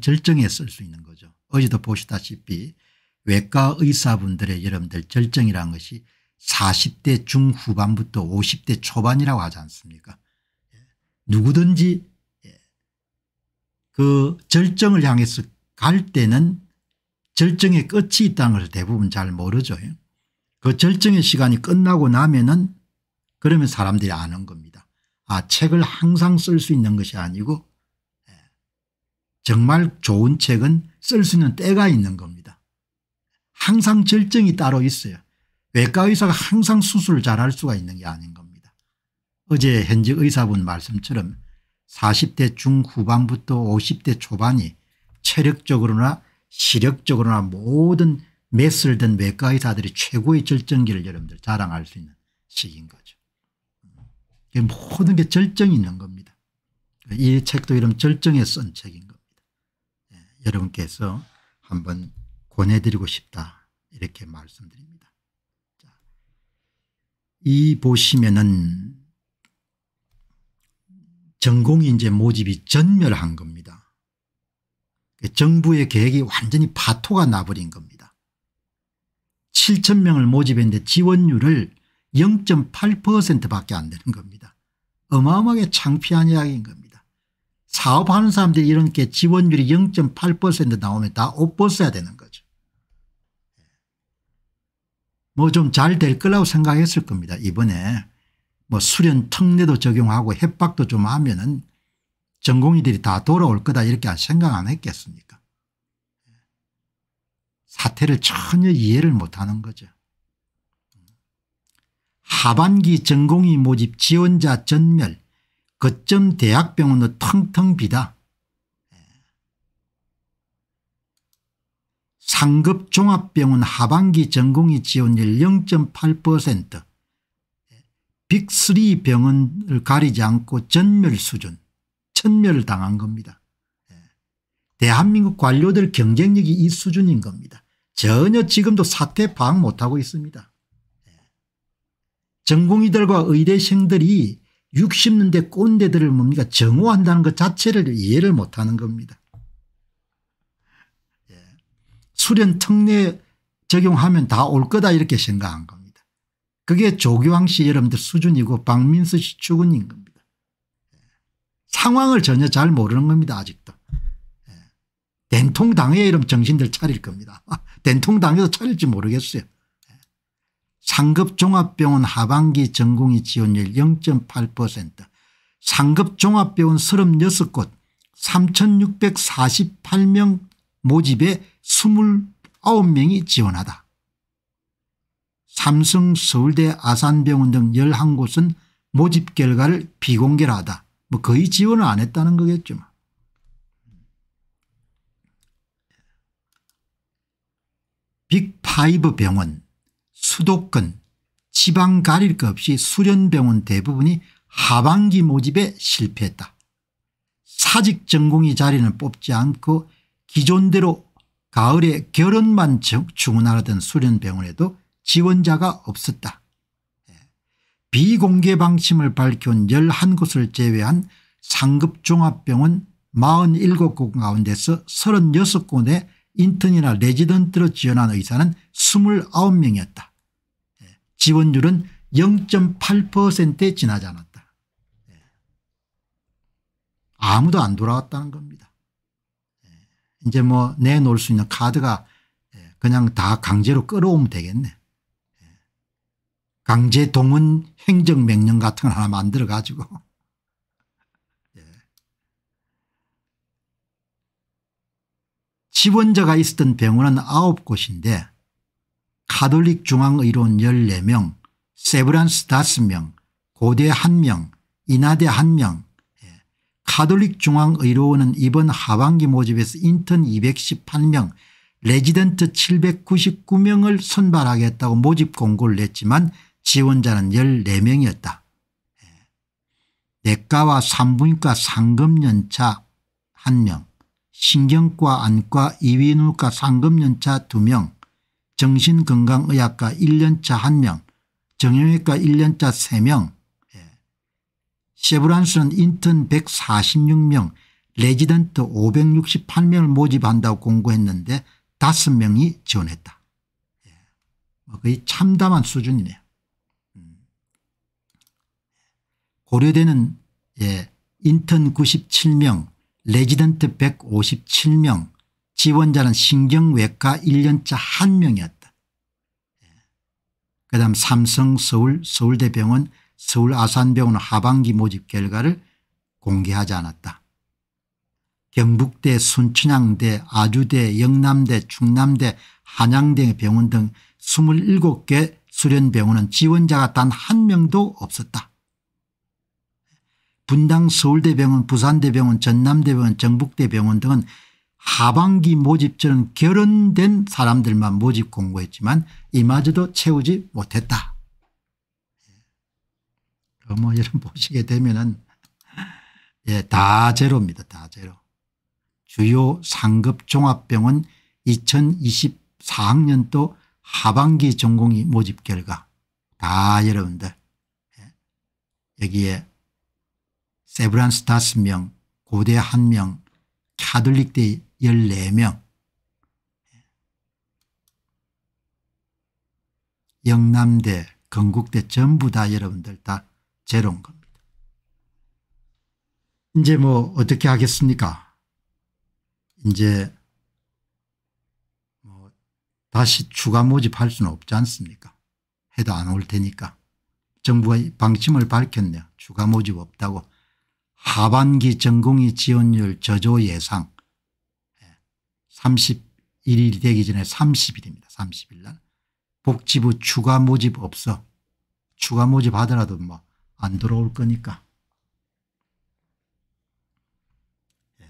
절정에 쓸 수 있는 거죠. 어제도 보시다시피 외과 의사분들의 여러분들 절정이라는 것이 40대 중후반부터 50대 초반이라고 하지 않습니까 예. 누구든지 예. 그 절정을 향해서 갈 때는 절정의 끝이 있다는 것을 대부분 잘 모르죠. 예. 그 절정의 시간이 끝나고 나면은 그러면 사람들이 아는 겁니다. 아 책을 항상 쓸 수 있는 것이 아니고 정말 좋은 책은 쓸 수 있는 때가 있는 겁니다. 항상 절정이 따로 있어요. 외과 의사가 항상 수술을 잘할 수가 있는 게 아닌 겁니다. 어제 현직 의사분 말씀처럼 40대 중후반부터 50대 초반이 체력적으로나 시력적으로나 모든 메스를 든 외과 의사들이 최고의 절정기를 여러분들 자랑할 수 있는 시기인 거죠. 모든 게 절정이 있는 겁니다. 이 책도 이런 절정에 쓴 책인. 예, 여러분께서 한번 권해드리고 싶다 이렇게 말씀드립니다. 자, 이 보시면은 전공인재 모집이 전멸한 겁니다. 정부의 계획이 완전히 파토가 나버린 겁니다. 7천 명을 모집했는데 지원율을 0.8%밖에 안 되는 겁니다. 어마어마하게 창피한 이야기인 겁니다. 사업하는 사람들이 이렇게 지원율이 0.8% 나오면 다 옷 벗어야 되는 거죠. 뭐 좀 잘 될 거라고 생각했을 겁니다. 이번에 뭐 수련 특례도 적용하고 협박도 좀 하면은 전공의들이 다 돌아올 거다 이렇게 생각 안 했겠습니까 사태를 전혀 이해를 못하는 거죠. 하반기 전공의 모집 지원자 전멸 거점 대학병원도 텅텅 비다. 상급 종합병원 하반기 전공의 지원 율 0.8% 빅3 병원을 가리지 않고 전멸 수준 천멸을 당한 겁니다. 대한민국 관료들 경쟁력이 이 수준인 겁니다. 전혀 지금도 사태 파악 못하고 있습니다. 전공의들과 의대생들이 60년대 꼰대들을 뭡니까 정오한다는 것 자체를 이해를 못하는 겁니다. 예. 수련 특례 적용하면 다 올 거다 이렇게 생각한 겁니다. 그게 조교황 씨 여러분들 수준이고 박민수 씨 추근인 겁니다. 예. 상황을 전혀 잘 모르는 겁니다 아직도. 예. 된통당에 이런 정신들 차릴 겁니다. 된통당에도 차릴지 모르겠어요. 상급 종합병원 하반기 전공의 지원율 0.8% 상급 종합병원 36곳 3648명 모집에 29명이 지원하다. 삼성 서울대 아산병원 등 11곳은 모집 결과를 비공개하다. 뭐 거의 지원을 안 했다는 거겠죠. 빅5 병원 수도권 지방 가릴 것 없이 수련병원 대부분이 하반기 모집에 실패했다. 사직 전공의 자리는 뽑지 않고 기존대로 가을에 결혼만 주문하던 수련병원에도 지원자가 없었다. 예. 비공개 방침을 밝혀온 11곳을 제외한 상급 종합병원 47곳 가운데서 36곳의 인턴이나 레지던트로 지원한 의사는 29명이었다. 지원율은 0.8%에 지나지 않았다. 예. 아무도 안 돌아왔다는 겁니다. 예. 이제 뭐 내놓을 수 있는 카드가 예, 그냥 다 강제로 끌어오면 되겠네. 강제 동원 행정명령 같은 걸 하나 만들어 가지고 지원자가 있었던 병원은 9곳인데 카톨릭 중앙의료원 14명 세브란스 5명 고대 1명 인하대 1명 예. 카톨릭 중앙의료원은 이번 하반기 모집에서 인턴 218명 레지던트 799명을 선발하겠다고 모집 공고를 냈지만 지원자는 14명이었다. 예. 내과와 산부인과 상급연차 1명 신경과 안과 이비인후과 상급연차 2명 정신건강의학과 1년차 1명 정형외과 1년차 3명 예. 세브란스는 인턴 146명 레지던트 568명을 모집한다고 공고했는데 5명이 지원했다. 예. 뭐 거의 참담한 수준이네요. 음. 고려대는 예, 인턴 97명 레지던트 157명 지원자는 신경외과 1년차 1명이었다. 예. 그 다음 삼성 서울 서울대병원 서울 아산병원 하반기 모집 결과를 공개하지 않았다. 경북대 순춘향대 아주대 영남대 충남대 한양대 병원 등 27개 수련병원은 지원자가 단 한 명도 없었다. 분당 서울대병원 부산대병원 전남대병원 정북대병원 등은 하반기 모집전은 결혼된 사람들만 모집 공고했지만 이마저도 채우지 못했다. 어, 뭐 이런 보시게 되면은 예, 다 제로입니다. 다 제로. 주요 상급 종합병원 2024학년도 하반기 전공의 모집 결과 다 여러분들 예, 여기에 세브란스 5명 고대 1명 카톨릭대 14명. 영남대 건국대 전부 다 여러분들 다 제로인 겁니다. 이제 뭐 어떻게 하겠습니까? 이제 뭐 다시 추가 모집할 수는 없지 않습니까? 해도 안 올 테니까. 정부가 방침을 밝혔네요. 추가 모집 없다고. 하반기 전공의 지원율 저조 예상 31일이 되기 전에 30일입니다. 30일 날. 복지부 추가 모집 없어. 추가 모집 하더라도 뭐 안 들어올 거니까. 예.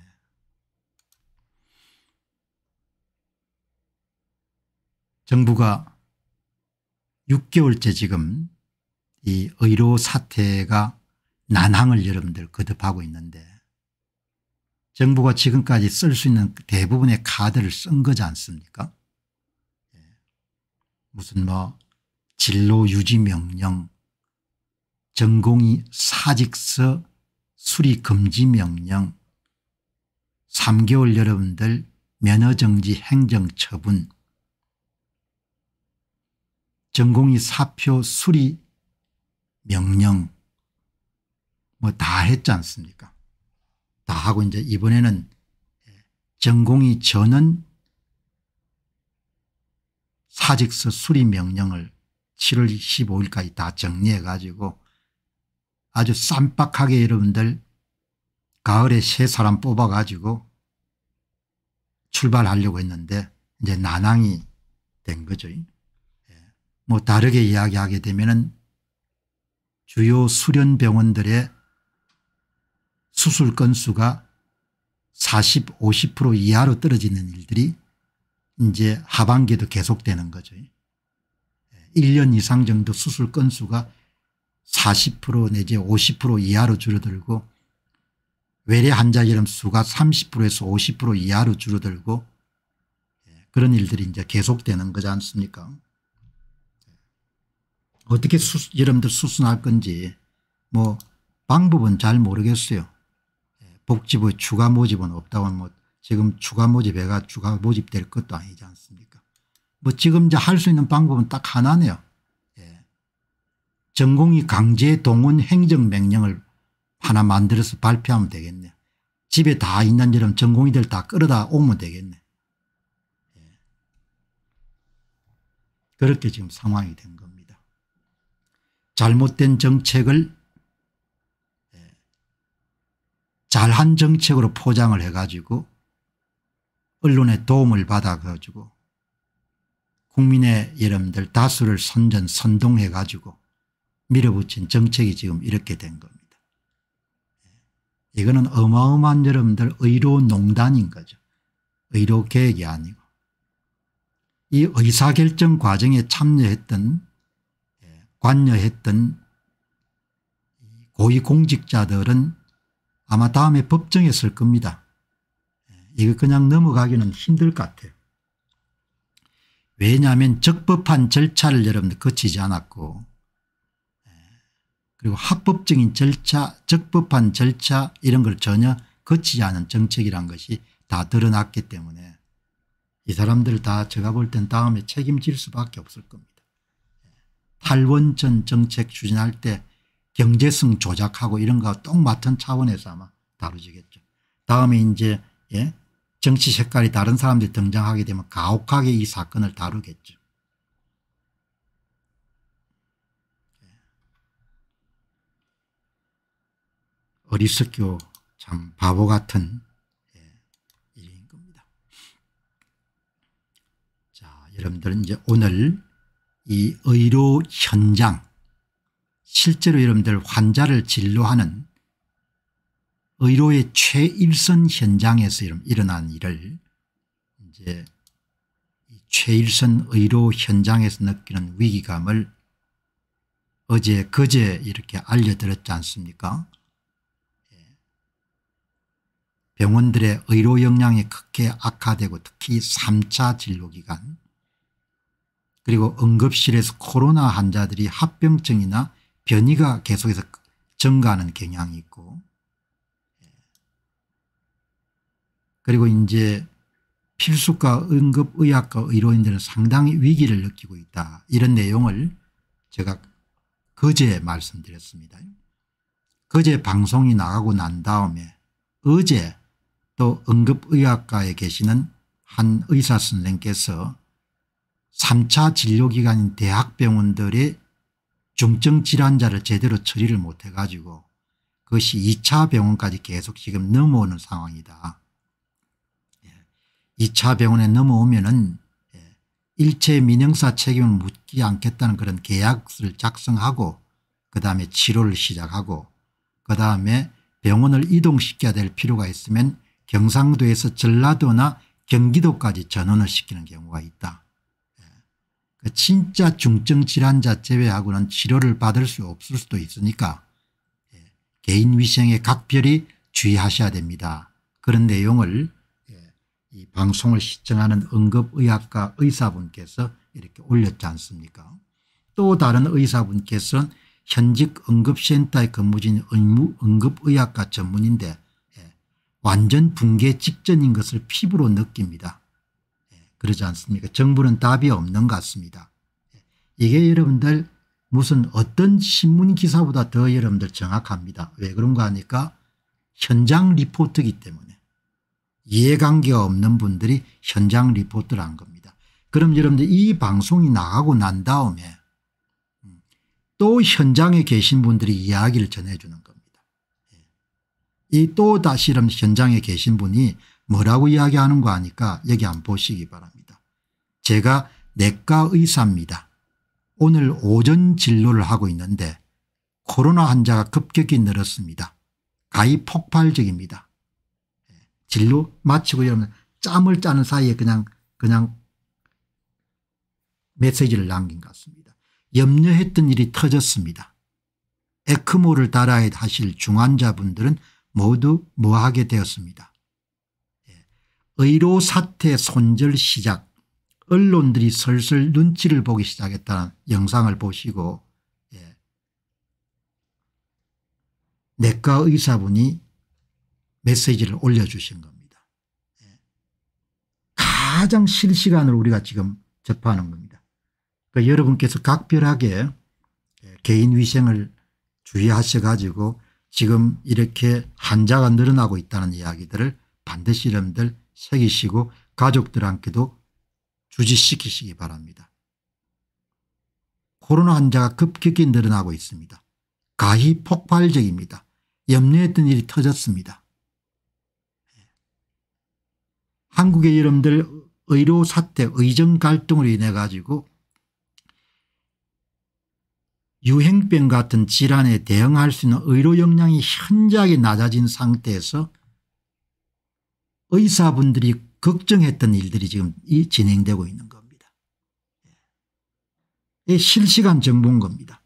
정부가 6개월째 지금 이 의료 사태가 난항을 여러분들 거듭하고 있는데 정부가 지금까지 쓸 수 있는 대부분의 카드를 쓴 거지 않습니까 예. 무슨 뭐 진로 유지 명령 전공의 사직서 수리 금지 명령 3개월 여러분들 면허정지 행정처분 전공의 사표 수리 명령 뭐 다 했지 않습니까 다 하고 이제 이번에는 전공의 전원 사직서 수리 명령을 7월 15일까지 다 정리해 가지고 아주 쌈박하게 여러분들 가을에 세 사람 뽑아 가지고 출발하려고 했는데 이제 난항이 된 거죠. 뭐 다르게 이야기하게 되면은 주요 수련병원들의 수술 건수가 40, 50% 이하로 떨어지는 일들이 이제 하반기에도 계속되는 거죠. 1년 이상 정도 수술 건수가 40% 내지 50% 이하로 줄어들고 외래 환자 이름 수가 30%에서 50% 이하로 줄어들고 그런 일들이 이제 계속되는 거지 않습니까 어떻게 수, 여러분들 수순할 건지 뭐 방법은 잘 모르겠어요. 복지부 추가 모집은 없다고 하면 뭐 지금 추가 모집해가 추가 모집될 것도 아니지 않습니까 뭐 지금 이제 할 수 있는 방법은 딱 하나네요. 예. 전공의 강제 동원 행정 명령을 하나 만들어서 발표하면 되겠네. 집에 다 있는 이런 전공의들 다 끌어다 오면 되겠네. 예. 그렇게 지금 상황이 된 겁니다. 잘못된 정책을 잘한 정책으로 포장을 해가지고 언론의 도움을 받아가지고 국민의 여러분들 다수를 선전 선동해가지고 밀어붙인 정책이 지금 이렇게 된 겁니다. 이거는 어마어마한 여러분들 의료 농단인 거죠. 의료 계획이 아니고 이 의사결정 과정에 참여했던 관여했던 고위공직자들은 아마 다음에 법정에 설 겁니다. 이거 그냥 넘어가기는 힘들 것 같아요. 왜냐하면 적법한 절차를 여러분들 거치지 않았고 그리고 합법적인 절차 적법한 절차 이런 걸 전혀 거치지 않은 정책이란 것이 다 드러났기 때문에 이 사람들 다 제가 볼 땐 다음에 책임질 수밖에 없을 겁니다. 탈원전 정책 추진할 때 경제성 조작하고 이런 거똥 맡은 차원에서 아마 다루지겠죠. 다음에 이제 예? 정치 색깔이 다른 사람들이 등장하게 되면 가혹하게 이 사건을 다루겠죠. 어리석교 참 바보 같은 예, 일인 겁니다. 자 여러분들은 이제 오늘 이 의료 현장 실제로 여러분들 환자를 진료하는 의료의 최일선 현장에서 일어난 일을 이제 최일선 의료 현장에서 느끼는 위기감을 어제 그제 이렇게 알려드렸지 않습니까 예. 병원들의 의료 역량이 크게 악화되고 특히 3차 진료기간 그리고 응급실에서 코로나 환자들이 합병증이나 변이가 계속해서 증가하는 경향이 있고 그리고 이제 필수과 응급의학과 의료인들은 상당히 위기를 느끼고 있다. 이런 내용을 제가 그제 말씀드렸습니다. 그제 방송이 나가고 난 다음에 어제 또 응급의학과에 계시는 한 의사 선생께서 3차 진료기관인 대학병원들의 중증 질환자를 제대로 처리를 못해 가지고 그것이 2차 병원까지 계속 지금 넘어오는 상황이다. 2차 병원에 넘어오면은 예, 일체 민영사 책임을 묻지 않겠다는 그런 계약서를 작성하고 그다음에 치료를 시작하고 그다음에 병원을 이동시켜야 될 필요가 있으면 경상도에서 전라도나 경기도까지 전원을 시키는 경우가 있다. 예. 그 진짜 중증 질환자 제외하고는 치료를 받을 수 없을 수도 있으니까 예, 개인 위생에 각별히 주의하셔야 됩니다. 그런 내용을 이 방송을 시청하는 응급의학과 의사분께서 이렇게 올렸지 않습니까 또 다른 의사분께서는 현직 응급센터에 근무 중인 응급의학과 전문인데 예, 완전 붕괴 직전인 것을 피부로 느낍니다. 예, 그러지 않습니까 정부는 답이 없는 것 같습니다. 예, 이게 여러분들 무슨 어떤 신문 기사보다 더 여러분들 정확합니다. 왜 그런가 하니까 현장 리포트이기 때문에 이해관계가 없는 분들이 현장 리포트를 한 겁니다. 그럼 여러분들 이 방송이 나가고 난 다음에 음, 또 현장에 계신 분들이 이야기를 전해주는 겁니다. 예. 이또 다시 현장에 계신 분이 뭐라고 이야기하는 거 아니까 여기 한번 보시기 바랍니다. 제가 내과 의사입니다. 오늘 오전 진료를 하고 있는데 코로나 환자가 급격히 늘었습니다. 가히 폭발적입니다. 진로 마치고 이러면 짬을 짜는 사이에 그냥 그냥 메시지를 남긴 것 같습니다. 염려했던 일이 터졌습니다. 에크모를 달아야 하실 중환자분들은 모두 뭐하게 되었습니다. 예. 의료 사태 손절 시작 언론들이 슬슬 눈치를 보기 시작했다는 영상을 보시고 예. 내과 의사분이 메시지를 올려주신 겁니다. 예. 가장 실시간으로 우리가 지금 접하는 겁니다. 그러니까 여러분께서 각별하게 예, 개인 위생을 주의하셔 가지고 지금 이렇게 환자가 늘어나고 있다는 이야기들을 반드시 여러분들 새기시고 가족들한테도 주지시키시기 바랍니다. 코로나 환자가 급격히 늘어나고 있습니다. 가히 폭발적입니다. 염려했던 일이 터졌습니다. 한국의 여러분들 의료 사태 의정 갈등으로 인해 가지고 유행병 같은 질환에 대응할 수 있는 의료 역량이 현저하게 낮아진 상태에서 의사분들이 걱정했던 일들이 지금 진행되고 있는 겁니다. 실시간 정보인 겁니다.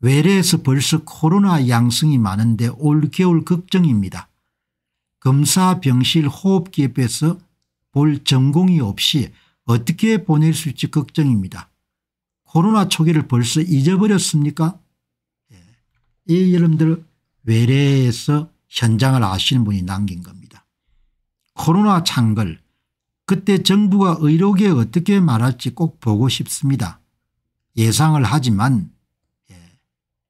외래에서 벌써 코로나 양성이 많은데 올겨울 걱정입니다. 검사 병실 호흡기에 빼서 볼 전공이 없이 어떻게 보낼 수 있지 걱정입니다. 코로나 초기를 벌써 잊어버렸습니까 예. 이 여러분들 외래에서 현장을 아시는 분이 남긴 겁니다. 코로나 창걸 그때 정부가 의료계에 어떻게 말할지 꼭 보고 싶습니다. 예상을 하지만 예,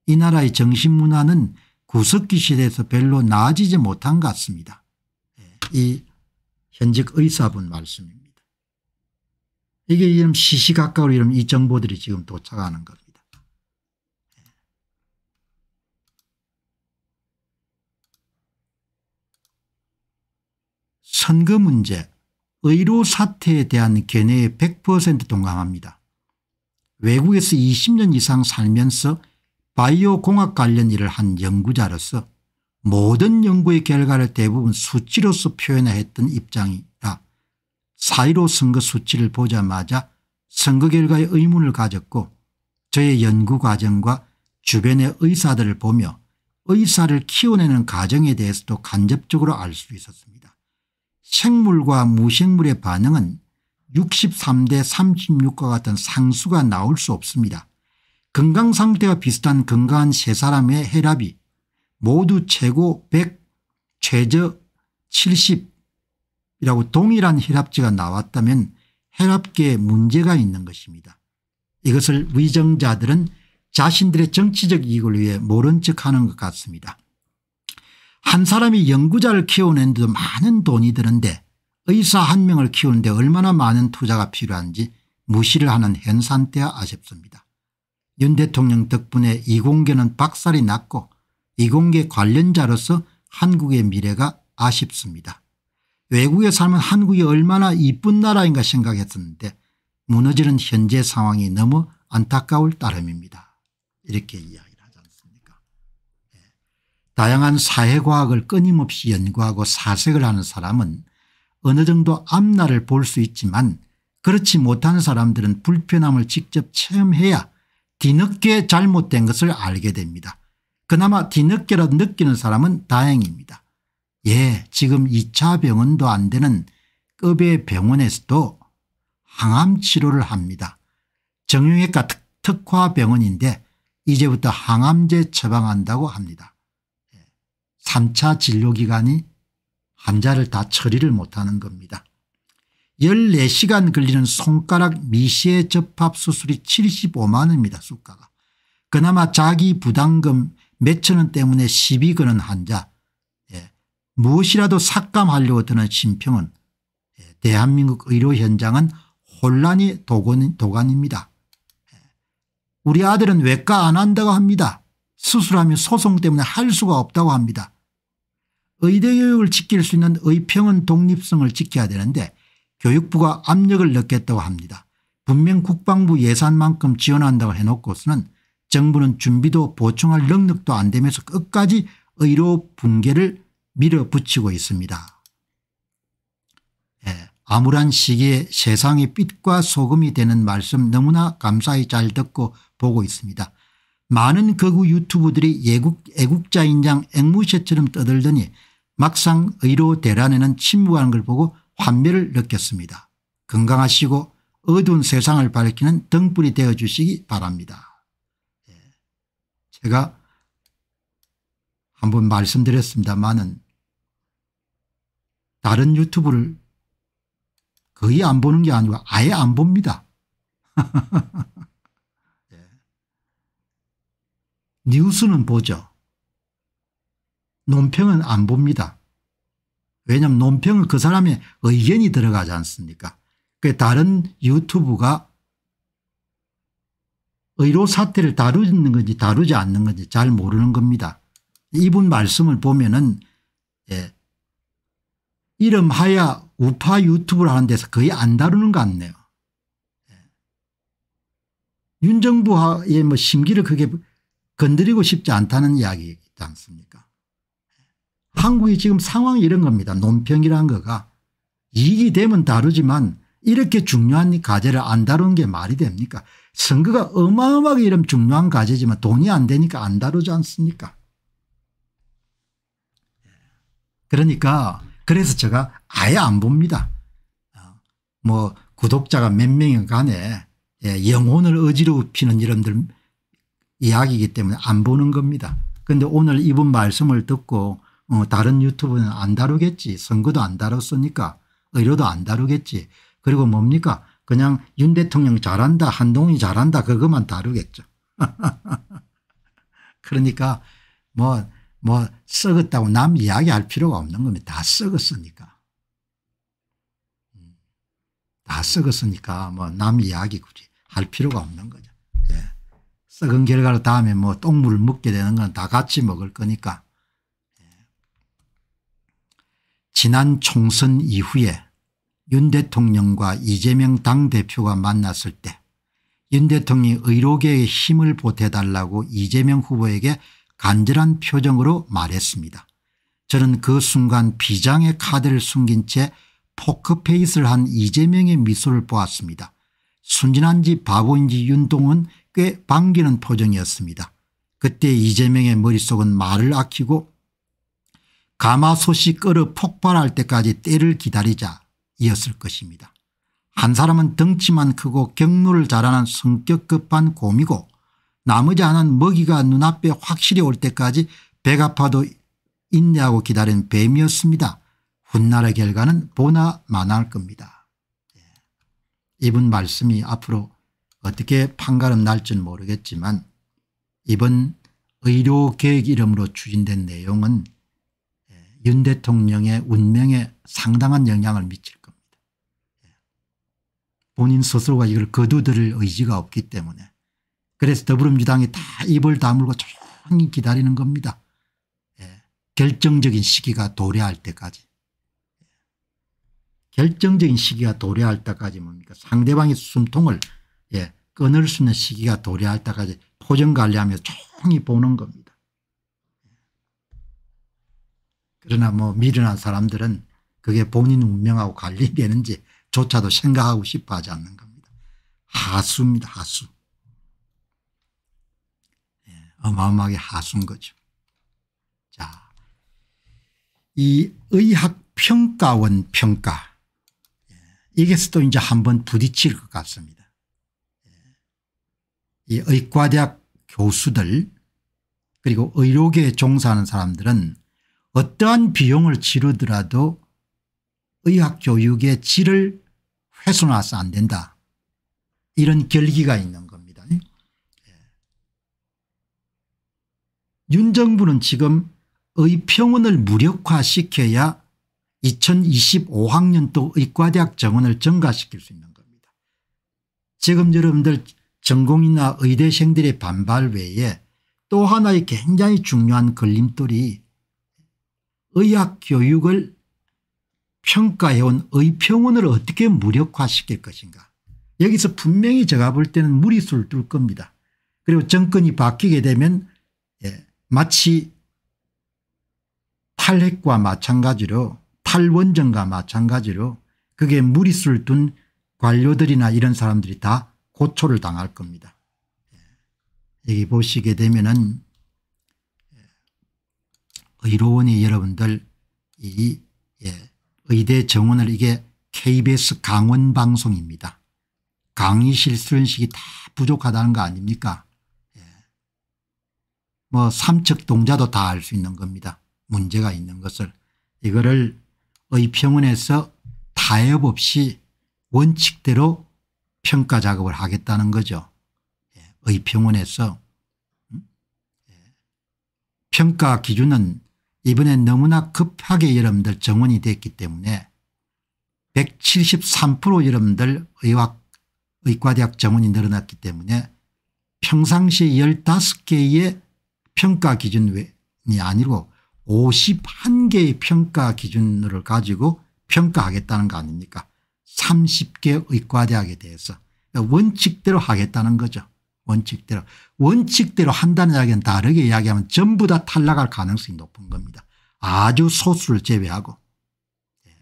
이 나라의 정신문화는 구석기 시대에서 별로 나아지지 못한 것 같습니다. 예, 이 현직 의사분 말씀입니다. 이게 이름 시시각각으로 이런 이 정보들이 지금 도착하는 겁니다. 선거 문제 의료 사태에 대한 견해에 100% 동감합니다. 외국에서 20년 이상 살면서 바이오 공학 관련 일을 한 연구자로서 모든 연구의 결과를 대부분 수치로서 표현해 했던 입장이라 4.15 선거 수치를 보자마자 선거 결과에 의문을 가졌고 저의 연구 과정과 주변의 의사들을 보며 의사를 키워내는 과정에 대해서도 간접적으로 알 수 있었습니다. 생물과 무생물의 반응은 63대 36과 같은 상수가 나올 수 없습니다. 건강 상태가 비슷한 건강한 세 사람의 혈압이 모두 최고 100 최저 70이라고 동일한 혈압치가 나왔다면 혈압계에 문제가 있는 것입니다. 이것을 위정자들은 자신들의 정치적 이익을 위해 모른 척하는 것 같습니다. 한 사람이 연구자를 키워내는데도 많은 돈이 드는데 의사 한 명을 키우는데 얼마나 많은 투자가 필요한지 무시를 하는 현상때야 아쉽습니다. 윤 대통령 덕분에 이공계는 박살이 났고 이공계 관련자로서 한국의 미래가 아쉽습니다. 외국에 살면 한국이 얼마나 이쁜 나라인가 생각했었는데 무너지는 현재 상황이 너무 안타까울 따름입니다. 이렇게 예. 다양한 사회과학을 끊임없이 연구하고 사색을 하는 사람은 어느 정도 앞날을 볼 수 있지만 그렇지 못한 사람들은 불편함을 직접 체험해야 뒤늦게 잘못된 것을 알게 됩니다. 그나마 뒤늦게라도 느끼는 사람은 다행입니다. 예 지금 2차 병원도 안 되는 급의 병원에서도 항암 치료를 합니다. 정형외과 특화 병원인데 이제부터 항암제 처방한다고 합니다. 3차 진료기간이 환자를 다 처리를 못하는 겁니다. 14시간 걸리는 손가락 미세 접합 수술이 75만 원입니다. 수가가. 그나마 자기 부담금 몇천 원 때문에 시비 거는 환자 예. 무엇이라도 삭감하려고 드는 심평은 예. 대한민국 의료 현장은 혼란이 도건, 도간입니다. 예. 우리 아들은 외과 안 한다고 합니다. 수술하면 소송 때문에 할 수가 없다고 합니다. 의대 교육을 지킬 수 있는 의평은 독립성을 지켜야 되는데 교육부가 압력을 넣겠다고 합니다. 분명 국방부 예산만큼 지원한다고 해놓고서는 정부는 준비도 보충할 능력도 안 되면서 끝까지 의료 붕괴를 밀어붙이고 있습니다. 예, 암울한 시기에 세상의 빛과 소금이 되는 말씀 너무나 감사히 잘 듣고 보고 있습니다. 많은 거구 유튜브들이 애국, 애국자인 장 앵무새처럼 떠들더니 막상 의료 대란에는 침묵하는 걸 보고 환멸을 느꼈습니다. 건강하시고 어두운 세상을 밝히는 등불이 되어 주시기 바랍니다. 예. 제가 한번 말씀드렸습니다마는 다른 유튜브를 거의 안 보는 게 아니고 아예 안 봅니다. 예. 뉴스는 보죠. 논평은 안 봅니다. 왜냐하면 논평은 그 사람의 의견이 들어가지 않습니까 그 다른 유튜브가 의료 사태를 다루는 건지 다루지 않는 건지 잘 모르는 겁니다. 이분 말씀을 보면은 예. 이름 하야 우파 유튜브를 하는 데서 거의 안 다루는 것 같네요. 예. 윤 정부의 뭐 심기를 크게 건드리고 싶지 않다는 이야기이지 않습니까 한국이 지금 상황이 이런 겁니다. 논평이라는 거가 이익이 되면 다루지만 이렇게 중요한 과제를 안 다루는 게 말이 됩니까 선거가 어마어마하게 이런 중요한 과제지만 돈이 안 되니까 안 다루지 않습니까 그러니까 그래서 제가 아예 안 봅니다. 어, 뭐 구독자가 몇 명이 간에 예, 영혼을 어지럽히는 이런들 이야기이기 때문에 안 보는 겁니다. 그런데 오늘 이분 말씀을 듣고 어, 다른 유튜브는 안 다루겠지 선거도 안 다뤘으니까 의료도 안 다루겠지 그리고 뭡니까 그냥 윤 대통령 잘한다 한동훈이 잘한다 그것만 다루겠죠. 그러니까 뭐뭐 뭐 썩었다고 남 이야기할 필요가 없는 겁니다. 다 썩었으니까. 음. 다 썩었으니까 뭐 남 이야기 굳이 할 필요가 없는 거죠. 예. 썩은 결과로 다음에 뭐 똥물을 먹게 되는 건 다 같이 먹을 거니까. 예. 지난 총선 이후에 윤 대통령과 이재명 당대표가 만났을 때 윤 대통령이 의료계에 힘을 보태달라고 이재명 후보에게 간절한 표정으로 말했습니다. 저는 그 순간 비장의 카드를 숨긴 채 포크페이스를 한 이재명의 미소를 보았습니다. 순진한지 바보인지 윤동은 꽤 반기는 표정이었습니다. 그때 이재명의 머릿속은 말을 아끼고 가마솥이 끓어 폭발할 때까지 때를 기다리자 이었을 것입니다. 한 사람은 덩치만 크고 경로를 잘하는 성격 급한 곰이고 나머지 하나는 먹이가 눈앞에 확실히 올 때까지 배가 아파도 인내하고 기다린 뱀이었습니다. 훗날의 결과는 보나 마나할 겁니다. 예. 이분 말씀이 앞으로 어떻게 판가름 날지는 모르겠지만 이번 의료계획 이름으로 추진된 내용은 예, 윤 대통령의 운명에 상당한 영향을 미칠 본인 스스로가 이걸 거두들을 의지가 없기 때문에 그래서 더불어민주당이 다 입을 다물고 조용히 기다리는 겁니다. 예. 결정적인 시기가 도래할 때까지. 결정적인 시기가 도래할 때까지 뭡니까 상대방의 숨통을 예, 끊을 수 있는 시기가 도래할 때까지 포정 관리하며 조용히 보는 겁니다. 그러나 뭐 미련한 사람들은 그게 본인 운명하고 관리되는지 조차도 생각하고 싶어 하지 않는 겁니다. 하수입니다. 하수. 예, 어마어마하게 하수인 거죠. 자, 이 의학평가원 평가 예, 이게서도 이제 한번 부딪힐 것 같습니다. 예, 이 의과대학 교수들 그리고 의료계에 종사하는 사람들은 어떠한 비용을 치르더라도 의학교육의 질을 훼손해서 안 된다. 이런 결기가 있는 겁니다. 예. 윤 정부는 지금 의평원을 무력화시켜야 2025학년도 의과대학 정원을 증가시킬 수 있는 겁니다. 지금 여러분들 전공이나 의대생들의 반발 외에 또 하나의 굉장히 중요한 걸림돌이 의학 교육을 평가해온 의평원을 어떻게 무력화시킬 것인가 여기서 분명히 제가 볼 때는 무리수를 뚫 겁니다. 그리고 정권이 바뀌게 되면 예, 마치 탈핵과 마찬가지로 탈원전과 마찬가지로 그게 무리수를 둔 관료들이나 이런 사람들이 다 고초를 당할 겁니다. 예, 여기 보시게 되면은 예, 의료원이 여러분들 이 예, 의대 정원을 이게 KBS 강원 방송입니다. 강의실 수련식이 다 부족하다는 거 아닙니까 예. 뭐 삼척 동자도 다 알 수 있는 겁니다. 문제가 있는 것을 이거를 의평원에서 타협 없이 원칙대로 평가 작업을 하겠다는 거죠. 예. 의평원에서 음? 예. 평가 기준은 이번엔 너무나 급하게 여러분들 정원이 됐기 때문에 173% 여러분들 의학 의과대학 정원이 늘어났기 때문에 평상시에 15개의 평가 기준이 아니고 51개의 평가 기준을 가지고 평가하겠다는 거 아닙니까 30개 의과대학에 대해서 원칙대로 하겠다는 거죠. 원칙대로 원칙대로 한다는 이야기는 다르게 이야기하면 전부 다 탈락할 가능성이 높은 겁니다. 아주 소수를 제외하고 예.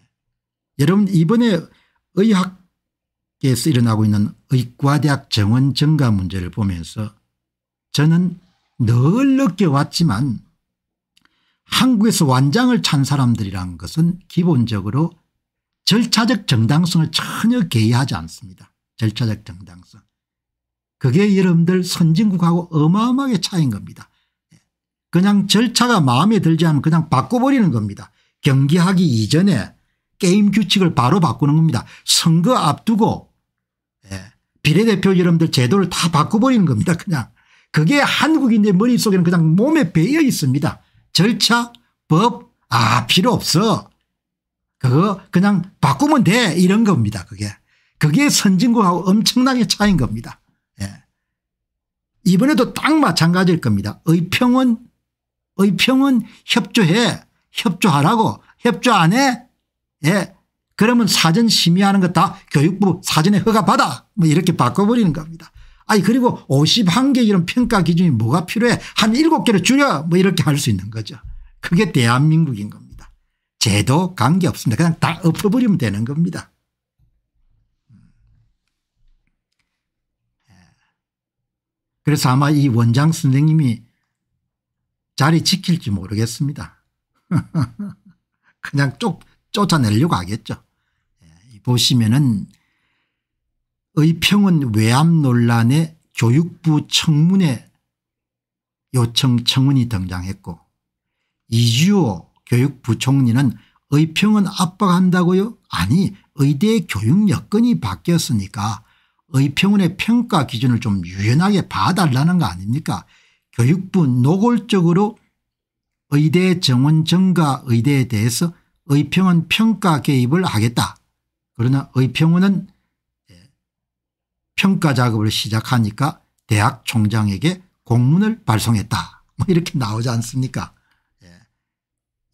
여러분 이번에 의학계에서 일어나고 있는 의과대학 정원 증가 문제를 보면서 저는 늘 느껴왔지만 한국에서 완장을 찬 사람들이란 것은 기본적으로 절차적 정당성을 전혀 개의하지 않습니다. 절차적 정당성. 그게 여러분들 선진국하고 어마어마하게 차이인 겁니다. 그냥 절차가 마음에 들지 않으면 그냥 바꿔버리는 겁니다. 경기하기 이전에 게임 규칙을 바로 바꾸는 겁니다. 선거 앞두고 예. 비례대표 여러분들 제도를 다 바꿔버리는 겁니다. 그냥 그게 한국인의 머릿속에는 그냥 몸에 배어 있습니다. 절차 법 아 필요 없어. 그거 그냥 바꾸면 돼 이런 겁니다. 그게. 그게 선진국하고 엄청나게 차이인 겁니다. 예. 이번에도 딱 마찬가지일 겁니다. 의평은 의평은 협조해 협조하라고 협조 안 해? 예. 그러면 사전 심의하는 거 다 교육부 사전에 허가 받아 뭐 이렇게 바꿔버리는 겁니다. 아니 그리고 51개 이런 평가 기준이 뭐가 필요해 한 7개를 줄여 뭐 이렇게 할 수 있는 거죠. 그게 대한민국인 겁니다. 제도 관계 없습니다. 그냥 다 엎어버리면 되는 겁니다. 그래서 아마 이 원장 선생님이 자리 지킬지 모르겠습니다. 그냥 쫓, 쫓아내려고 하겠죠. 예, 보시면은 의평은 외압 논란에 교육부 청문회 요청 청문이 등장했고 이주호 교육부총리는 의평은 압박한다고요? 아니 의대 교육 여건이 바뀌었으니까 의평원의 평가 기준을 좀 유연하게 봐달라는 거 아닙니까 교육부 노골적으로 의대 정원 정가 의대에 대해서 의평원 평가 개입을 하겠다. 그러나 의평원은 예, 평가 작업을 시작하니까 대학 총장에게 공문을 발송했다. 뭐 이렇게 나오지 않습니까 예.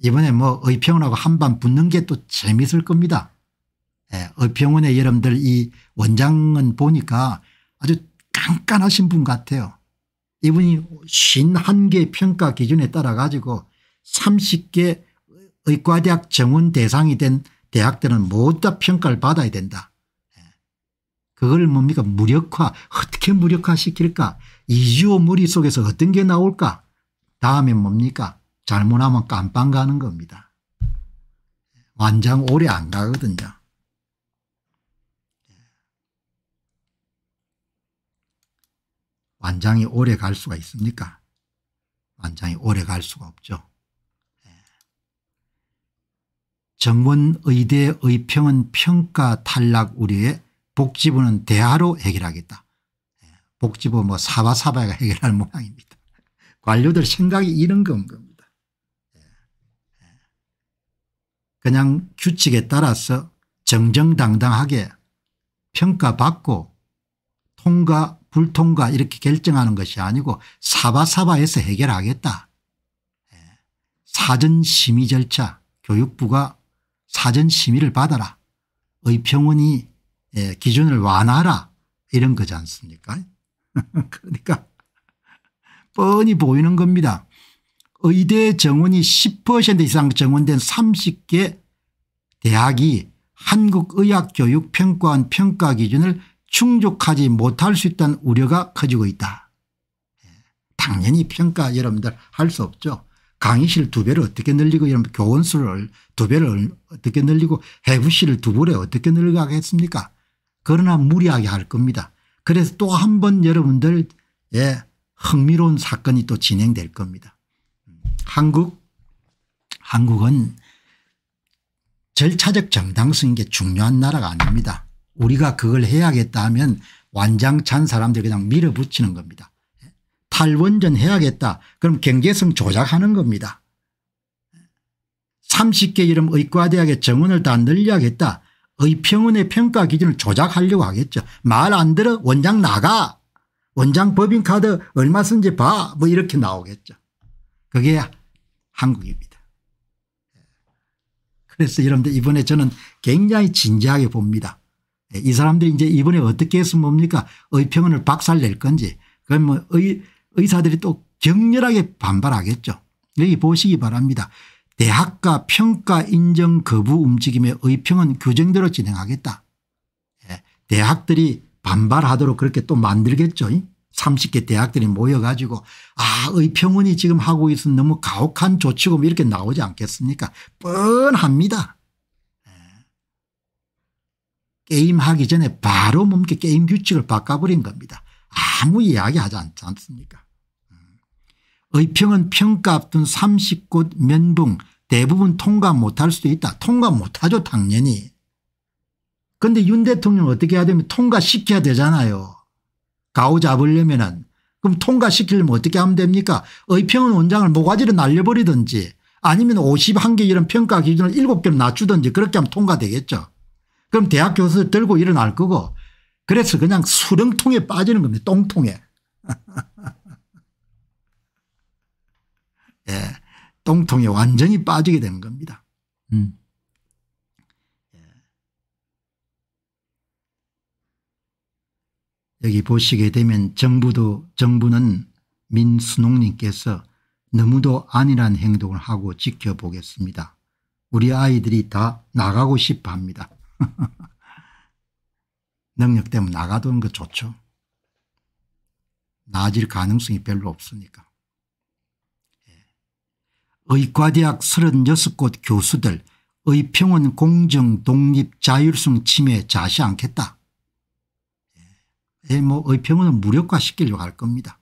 이번에 뭐 의평원하고 한반 붙는 게 또 재밌을 겁니다. 예, 의평원의 여러분들 이 원장은 보니까 아주 깐깐하신 분 같아요. 이분이 51개 평가 기준에 따라 가지고 30개 의과대학 정원 대상이 된 대학들은 모두 다 평가를 받아야 된다. 예. 그걸 뭡니까 무력화 어떻게 무력화시킬까 이주호 머릿속에서 어떤 게 나올까 다음에 뭡니까 잘못하면 깜빵 가는 겁니다. 완장 오래 안 가거든요. 완장이 오래 갈 수가 있습니까 완장이 오래 갈 수가 없죠. 예. 정원의대 의평은 평가 탈락 우려에 복지부는 대화로 해결하겠다. 예. 복지부 뭐 사바사바가 해결할 모양입니다. 관료들 생각이 이런 건 겁니다. 예. 그냥 규칙에 따라서 정정당당하게 평가받고 통과 불통과 이렇게 결정하는 것이 아니고 사바사바에서 해결하겠다. 예. 사전 심의 절차 교육부가 사전 심의를 받아라. 의평원이 예, 기준을 완화하라 이런 거지 않습니까 그러니까 뻔히 보이는 겁니다. 의대 정원이 10% 이상 정원된 30개 대학이 한국의학교육평가원 평가 기준을 충족하지 못할 수 있다는 우려가 커지고 있다. 예. 당연히 평가 여러분들 할 수 없죠. 강의실 두 배를 어떻게 늘리고 여러분 교원수를 두 배를 어떻게 늘리고 해부실을 두 배를 어떻게 늘리겠습니까 그러나 무리하게 할 겁니다. 그래서 또 한 번 여러분들 예, 흥미로운 사건이 또 진행될 겁니다. 한국 한국은 절차적 정당성인 게 중요한 나라가 아닙니다. 우리가 그걸 해야겠다 하면 완장찬 사람들 그냥 밀어붙이는 겁니다. 탈원전 해야겠다. 그럼 경제성 조작하는 겁니다. 30개 이름 의과대학의 정원을 다 늘려야겠다. 의평원의 평가 기준을 조작하려고 하겠죠. 말 안 들어 원장 나가. 원장 법인카드 얼마 쓴지 봐. 뭐 이렇게 나오겠죠. 그게 한국입니다. 그래서 여러분들 이번에 저는 굉장히 진지하게 봅니다. 예, 이 사람들이 이제 이번에 어떻게 해서 뭡니까 의평원을 박살낼 건지 그럼 뭐 의, 의사들이 또 격렬하게 반발하겠죠. 여기 보시기 바랍니다. 대학가 평가 인정 거부 움직임의 의평은 규정대로 진행하겠다. 예, 대학들이 반발하도록 그렇게 또 만들겠죠. 30개 대학들이 모여가지고 아 의평원이 지금 하고 있는 너무 가혹한 조치고 뭐 이렇게 나오지 않겠습니까 뻔합니다. 게임하기 전에 바로 몸게 게임 규칙을 바꿔버린 겁니다. 아무 이야기하지 않지 않습니까 음. 의평은 평가 앞둔 30곳 면붕 대부분 통과 못할 수도 있다. 통과 못하죠 당연히. 그런데 윤 대통령 어떻게 해야 되면 통과시켜야 되잖아요. 가오 잡으려면 은 그럼 통과시키려면 어떻게 하면 됩니까 의평은 원장을 모가지로 날려버리든지 아니면 51개 이런 평가 기준을 7개로 낮추든지 그렇게 하면 통과되겠죠. 그럼 대학 교수 들고 일어날 거고 그래서 그냥 수렁통에 빠지는 겁니다. 똥통에. 예, 똥통에 완전히 빠지게 되는 겁니다. 음. 여기 보시게 되면 정부도 정부는 민수농님께서 너무도 안일한 행동을 하고 지켜보겠습니다. 우리 아이들이 다 나가고 싶어 합니다. 능력 때문에 나가두는 거 좋죠. 나아질 가능성이 별로 없으니까. 예. 의과대학 36곳 교수들 의평은 공정 독립 자율성 침해 자시 않겠다. 예, 뭐 의평은 무력화 시키려고 할 겁니다.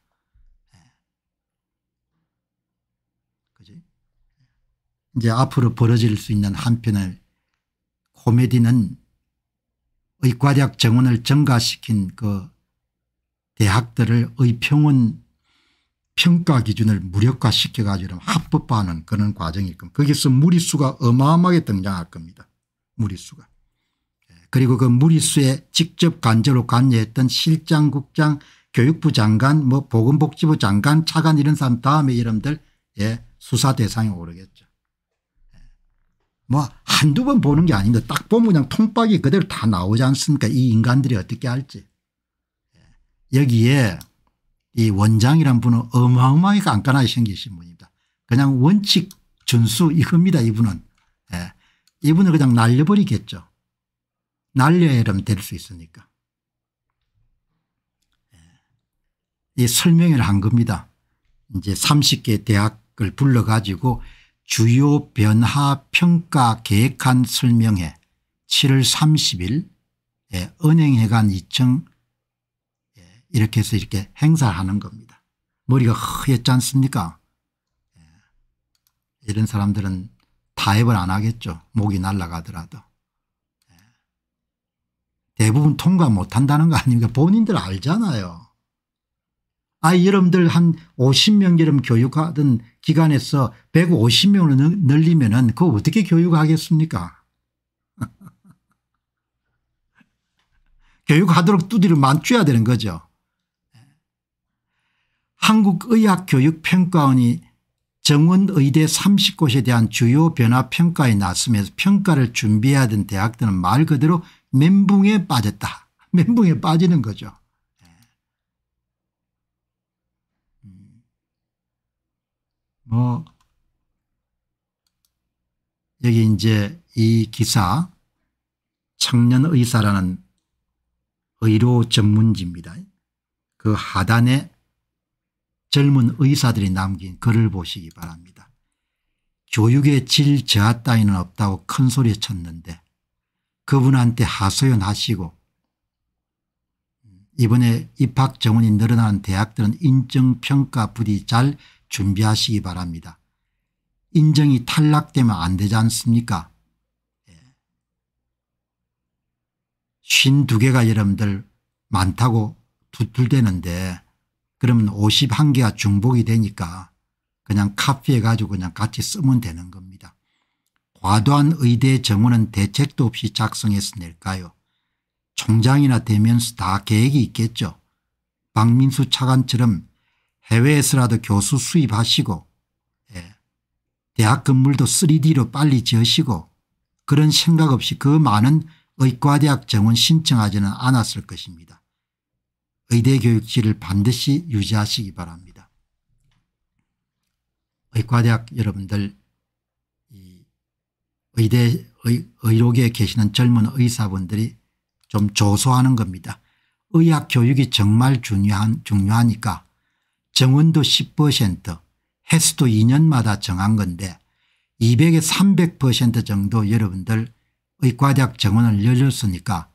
예. 그지? 이제 앞으로 벌어질 수 있는 한편의 코미디는 의과대학 정원을 증가시킨 그 대학들을 의평원 평가 기준을 무력화시켜 가지고 합법화하는 그런 과정일 겁니다. 거기서 무리수가 어마어마하게 등장할 겁니다. 무리수가. 예, 그리고 그 무리수에 직접 간접으로 관여했던 실장 국장 교육부 장관 뭐 보건복지부 장관 차관 이런 사람 다음에 이름들 예, 수사 대상에 오르겠죠. 예. 뭐 한두 번 보는 게 아닌데 딱 보면 그냥 통박이 그대로 다 나오지 않습니까 이 인간들이 어떻게 할지. 여기에 이 원장이란 분은 어마어마하게 깐깐하게 생기신 분입니다. 그냥 원칙 준수 이겁니다 이분은. 예. 이분을 그냥 날려버리겠죠. 날려야 이러면 될 수 있으니까. 예. 이 설명을 한 겁니다. 이제 30개 대학을 불러가지고 주요 변화 평가 계획안 설명회 7월 30일 예, 은행회관 2층 이렇게 해서 이렇게 행사하는 겁니다. 머리가 허였지 않습니까 예. 이런 사람들은 타협을 안 하겠죠. 목이 날아가더라도. 예. 대부분 통과 못한다는 거 아닙니까 본인들 알잖아요. 아 여러분들 한 50명 여러분 교육하던 기관에서 150명으로 늘리면 은 그거 어떻게 교육하겠습니까 교육하도록 두드려 맞춰야 되는 거죠. 한국의학교육평가원이 정원의대 30곳에 대한 주요 변화 평가에 나서면서 평가를 준비해야 하던 대학들은 말 그대로 멘붕에 빠졌다. 멘붕에 빠지는 거죠. 예. 음. 뭐 여기 이제 이 기사 청년의사라는 의료 전문지입니다. 그 하단에 젊은 의사들이 남긴 글을 보시기 바랍니다. 교육의 질 저하 따위는 없다고 큰소리 쳤는데 그분한테 하소연하시고 이번에 입학 정원이 늘어나는 대학들은 인정평가 부디 잘 준비하시기 바랍니다. 인정이 탈락되면 안 되지 않습니까 52개가 예. 여러분들 많다고 두툴대는데 그러면 51개가 중복이 되니까 그냥 카피해 가지고 그냥 같이 쓰면 되는 겁니다. 과도한 의대 정원은 대책도 없이 작성해서 낼까요 총장이나 되면서 다 계획이 있겠죠. 박민수 차관처럼 해외에서라도 교수 수입하시고 예. 대학 건물도 3D로 빨리 지으시고 그런 생각 없이 그 많은 의과대학 정원 신청하지는 않았을 것입니다. 의대 교육질을 반드시 유지하시기 바랍니다. 의과대학 여러분들 의대 의, 의료계에 계시는 젊은 의사분들이 좀 조소하는 겁니다. 의학 교육이 정말 중요한, 중요하니까 정원도 10% 횟수도 2년마다 정한 건데 200에 300% 정도 여러분들 의과대학 정원을 열렸으니까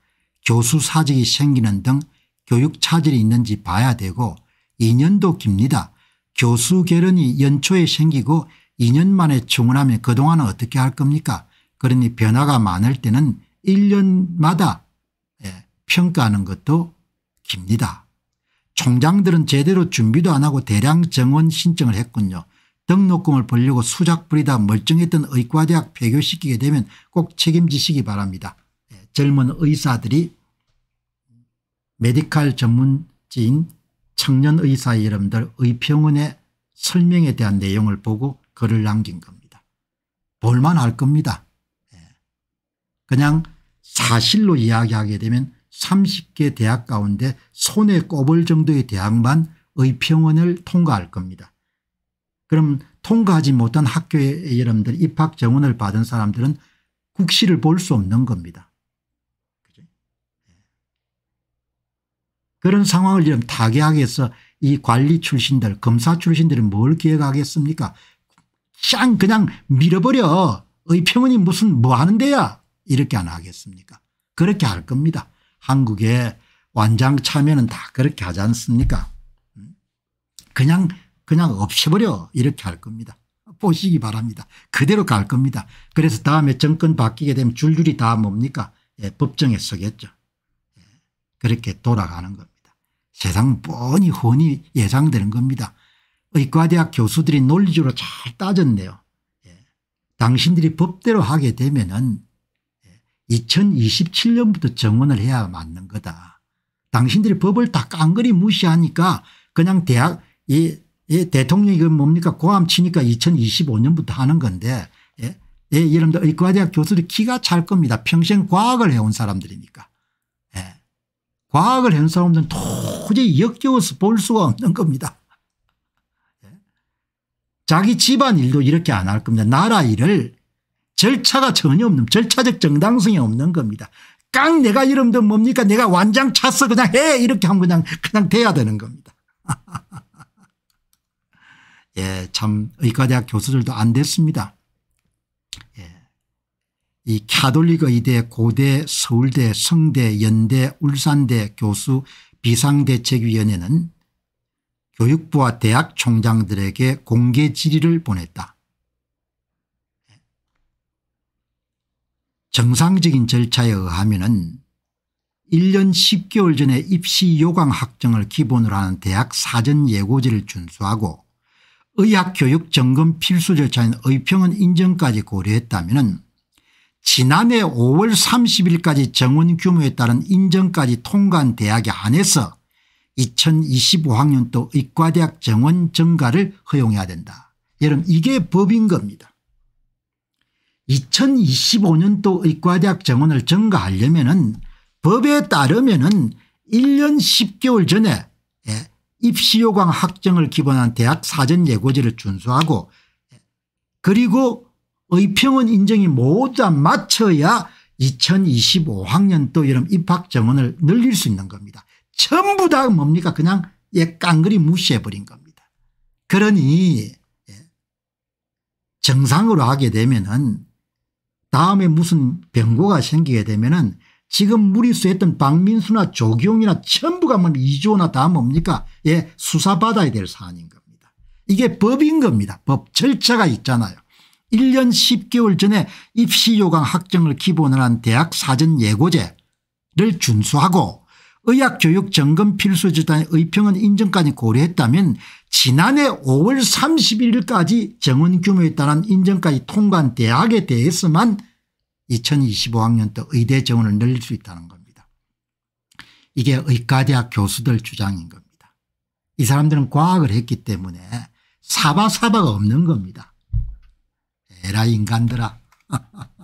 교수 사직이 생기는 등 교육 차질이 있는지 봐야 되고 2년도 깁니다. 교수 결혼이 연초에 생기고 2년 만에 증언하면 그동안은 어떻게 할 겁니까 그러니 변화가 많을 때는 1년마다 예, 평가하는 것도 깁니다. 총장들은 제대로 준비도 안 하고 대량 정원 신청을 했군요. 등록금을 벌려고 수작 부리다 멀쩡했던 의과대학 폐교시키게 되면 꼭 책임지시기 바랍니다. 예, 젊은 의사들이 메디칼 전문지인 청년 의사 여러분들 의평원의 설명에 대한 내용을 보고 글을 남긴 겁니다. 볼만할 겁니다. 예. 그냥 사실로 이야기하게 되면 30개 대학 가운데 손에 꼽을 정도의 대학만 의평원을 통과할 겁니다. 그럼 통과하지 못한 학교에 여러분들 입학 정원을 받은 사람들은 국시를 볼 수 없는 겁니다. 예. 그런 상황을 지금 타개하겠어 이 관리 출신들 검사 출신들이 뭘 기획하겠습니까 쌍 그냥 밀어버려 의평원이 무슨 뭐 하는 데야 이렇게 안 하겠습니까 그렇게 할 겁니다. 한국에 완장 차면은 다 그렇게 하지 않습니까 음? 그냥 그냥 없애버려 이렇게 할 겁니다. 보시기 바랍니다. 그대로 갈 겁니다. 그래서 다음에 정권 바뀌게 되면 줄줄이 다 뭡니까 예, 법정에 서겠죠. 예, 그렇게 돌아가는 겁니다. 세상 뻔히 훤히 예상되는 겁니다. 의과대학 교수들이 논리적으로 잘 따졌네요. 예. 당신들이 법대로 하게 되면 은 2027년부터 정원을 해야 맞는 거다. 당신들이 법을 다 깡그리 무시하니까 그냥 대학 이, 이 대통령이 그 뭡니까 고함 치니까 2025년부터 하는 건데 예? 예, 여러분들 의과대학 교수들이 기가 찰 겁니다. 평생 과학을 해온 사람들이니까. 예. 과학을 해온 사람들은 도저히 역겨워서 볼 수가 없는 겁니다. 자기 집안 일도 이렇게 안 할 겁니다. 나라 일을 절차가 전혀 없는 절차적 정당성이 없는 겁니다. 깡 내가 이름도 뭡니까 내가 완장 찼어 그냥 해 이렇게 하면 그냥 그냥 돼야 되는 겁니다. 예, 참 의과대학 교수들도 안 됐습니다. 예. 이 카톨릭 의대 고대 서울대 성대 연대 울산대 교수 비상대책위원회는 교육부와 대학 총장들에게 공개 질의를 보냈다. 정상적인 절차에 의하면 1년 10개월 전에 입시 요강 학정을 기본으로 하는 대학 사전 예고지를 준수하고 의학교육 점검 필수 절차인 의평은 인정까지 고려했다면 지난해 5월 30일까지 정원 규모에 따른 인정까지 통과한 대학에 한해서 2025학년도 의과대학 정원 증가를 허용해야 된다. 여러분 이게 법인 겁니다. 2025년도 의과대학 정원을 증가하려면 은 법에 따르면 은 1년 10개월 전에 예, 입시요강 학정을 기본한 대학 사전 예고지를 준수하고 그리고 의평원 인정이 모두 다 맞춰야 2025학년도 여름 입학 정원을 늘릴 수 있는 겁니다. 전부 다 뭡니까 그냥 예 깡그리 무시해버린 겁니다. 그러니 예, 정상으로 하게 되면은 다음에 무슨 병고가 생기게 되면은 지금 무리수했던 박민수나 조경이나 전부가 뭐 이조나 다 뭡니까 예 수사받아야 될 사안인 겁니다. 이게 법인 겁니다. 법 절차가 있잖아요. 1년 10개월 전에 입시 요강 학정을 기본으로 한 대학 사전 예고제를 준수하고 의학교육 점검 필수지단의 의평은 인정까지 고려했다면 지난해 5월 31일까지 정원 규모에 따른 인정까지 통과한 대학에 대해서만 2025학년도 의대 정원을 늘릴 수 있다는 겁니다. 이게 의과대학 교수들 주장인 겁니다. 이 사람들은 과학을 했기 때문에 사바사바가 없는 겁니다. 에라 인간들아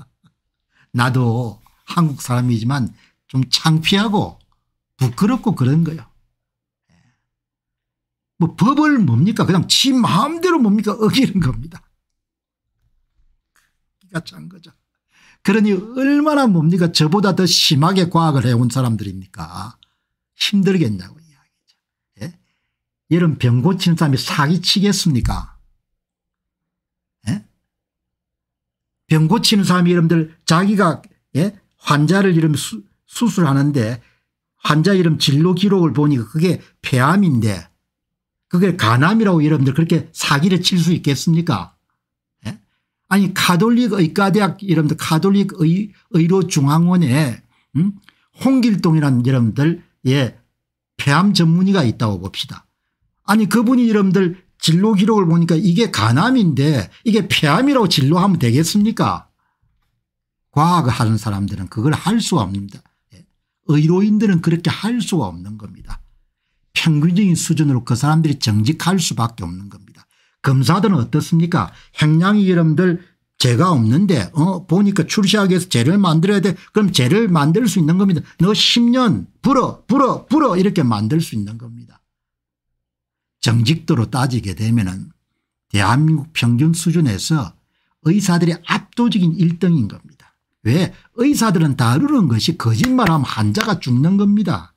나도 한국 사람이지만 좀 창피하고 부끄럽고 그런 거예요. 뭐 법을 뭡니까 그냥 지 마음대로 뭡니까 어기는 겁니다. 기가 찬 거죠. 그러니 얼마나 뭡니까 저보다 더 심하게 과학을 해온 사람들입니까 힘들겠냐고 이야기죠. 예? 이런 병 고치는 사람이 사기치겠습니까 예? 병 고치는 사람이 여러분들 자기가 예? 환자를 이름 수술하는데 환자 이름 진로 기록을 보니까 그게 폐암인데 그게 가남이라고 여러분들 그렇게 사기를 칠 수 있겠습니까 예? 아니 카톨릭 의과대학 여러분들 카톨릭 의, 의료중앙원에 음? 홍길동이라는 여러분들 예 폐암 전문의가 있다고 봅시다. 아니 그분이 여러분들 진로 기록을 보니까 이게 간암인데 이게 폐암이라고 진로하면 되겠습니까 과학을 하는 사람들은 그걸 할 수가 없습니다. 예. 의료인들은 그렇게 할 수가 없는 겁니다. 평균적인 수준으로 그 사람들이 정직할 수밖에 없는 겁니다. 검사들은 어떻습니까 행량이 여러분들 죄가 없는데 어 보니까 출시하기 위해서 죄를 만들어야 돼 그럼 죄를 만들 수 있는 겁니다. 너 10년 불어 불어 불어 이렇게 만들 수 있는 겁니다. 정직도로 따지게 되면 은 대한민국 평균 수준에서 의사들이 압도적인 1등인 겁니다. 왜 의사들은 다루는 것이 거짓말하면 환자가 죽는 겁니다.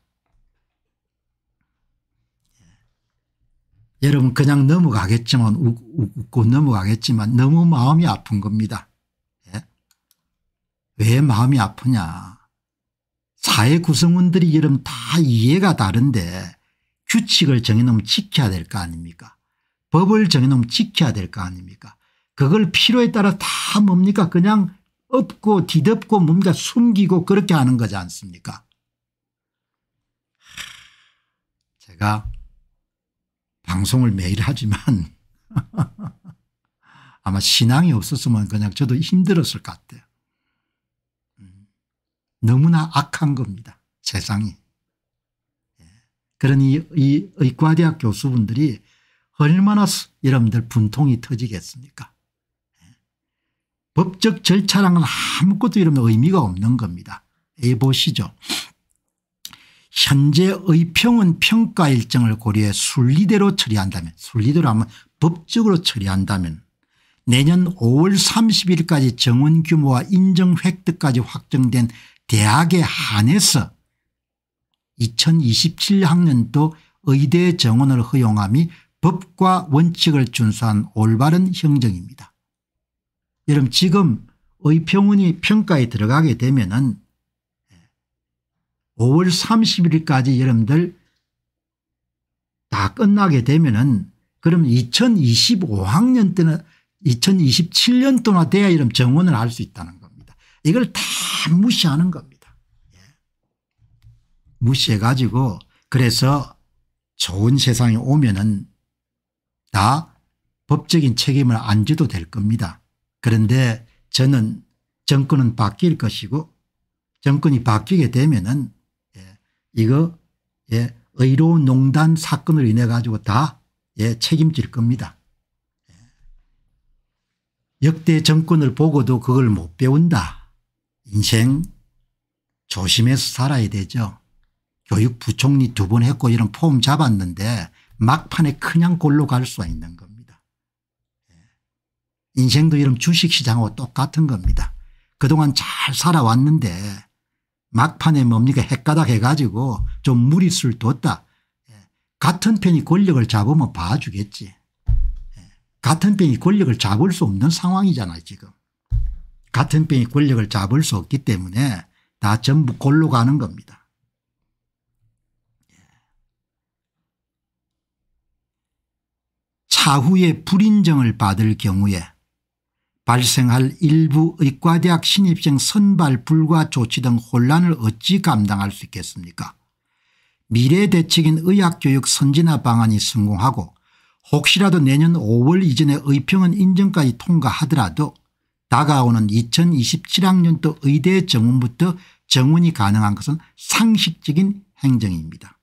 여러분 그냥 넘어가겠지만 웃고 넘어가겠지만 너무 마음이 아픈 겁니다. 예? 왜 마음이 아프냐 사회 구성원들이 여러분 다 이해가 다른데 규칙을 정해놓으면 지켜야 될 거 아닙니까 법을 정해놓으면 지켜야 될 거 아닙니까 그걸 필요에 따라 다 뭡니까 그냥 엎고 뒤덮고 뭡니까 숨기고 그렇게 하는 거지 않습니까 제가 방송을 매일 하지만 아마 신앙이 없었으면 그냥 저도 힘들었을 것 같아요. 음. 너무나 악한 겁니다. 세상이. 예. 그러니 이 의과대학 교수분들이 얼마나 여러분들 분통이 터지겠습니까 예. 법적 절차랑은 아무것도 이러면 의미가 없는 겁니다. 이 보시죠. 현재 의평은 평가 일정을 고려해 순리대로 처리한다면 순리대로 하면 법적으로 처리한다면 내년 5월 30일까지 정원 규모와 인정 획득까지 확정된 대학에 한해서 2027학년도 의대 정원을 허용함이 법과 원칙을 준수한 올바른 형정입니다. 여러분 지금 의평원이 평가에 들어가게 되면 은 5월 30일까지 여러분들 다 끝나게 되면은 그럼 2025학년 때는 2027년도나 돼야 이런 정원을 할수 있다는 겁니다. 이걸 다 무시하는 겁니다. 예. 무시해 가지고 그래서 좋은 세상이 오면은 다 법적인 책임을 안 져도 될 겁니다. 그런데 저는 정권은 바뀔 것이고 정권이 바뀌게 되면은 이거 예, 의료운 농단 사건을 인해 가지고 다 예, 책임질 겁니다. 예. 역대 정권을 보고도 그걸 못 배운다. 인생 조심해서 살아야 되죠. 교육부총리 두 번 했고 이런 폼 잡았는데 막판에 그냥 골로 갈 수가 있는. 예. 인생도 이런 주식시장하고 똑같은 겁니다. 그동안 잘 살아왔는데 막판에 뭡니까 헷가닥 해가지고 좀 무리수를 뒀다. 예. 같은 편이 권력을 잡으면 봐주겠지. 예. 같은 편이 권력을 잡을 수 없는 상황이잖아요 지금. 같은 편이 권력을 잡을 수 없기 때문에 다 전부 골로 가는 겁니다. 예. 차후에 불인정을 받을 경우에 발생할 일부 의과대학 신입생 선발 불가 조치 등 혼란을 어찌 감당할 수 있겠습니까 미래 대책인 의학교육 선진화 방안이 성공하고 혹시라도 내년 5월 이전에 의평은 인정까지 통과하더라도 다가오는 2027학년도 의대 정원부터 정원이 가능한 것은 상식적인 행정입니다.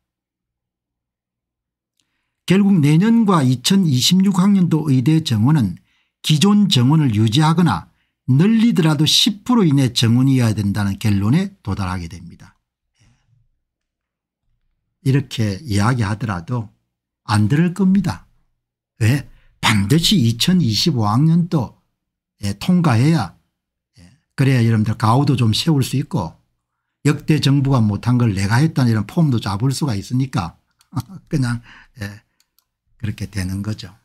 결국 내년과 2026학년도 의대 정원은 기존 정원을 유지하거나 늘리더라도 10% 이내 정원이어야 된다는 결론에 도달하게 됩니다. 이렇게 이야기하더라도 안 들을 겁니다. 왜? 반드시 2025학년도 통과해야 그래야 여러분들 가오도 좀 세울 수 있고 역대 정부가 못한 걸 내가 했다는 이런 폼도 잡을 수가 있으니까 그냥 그렇게 되는 거죠.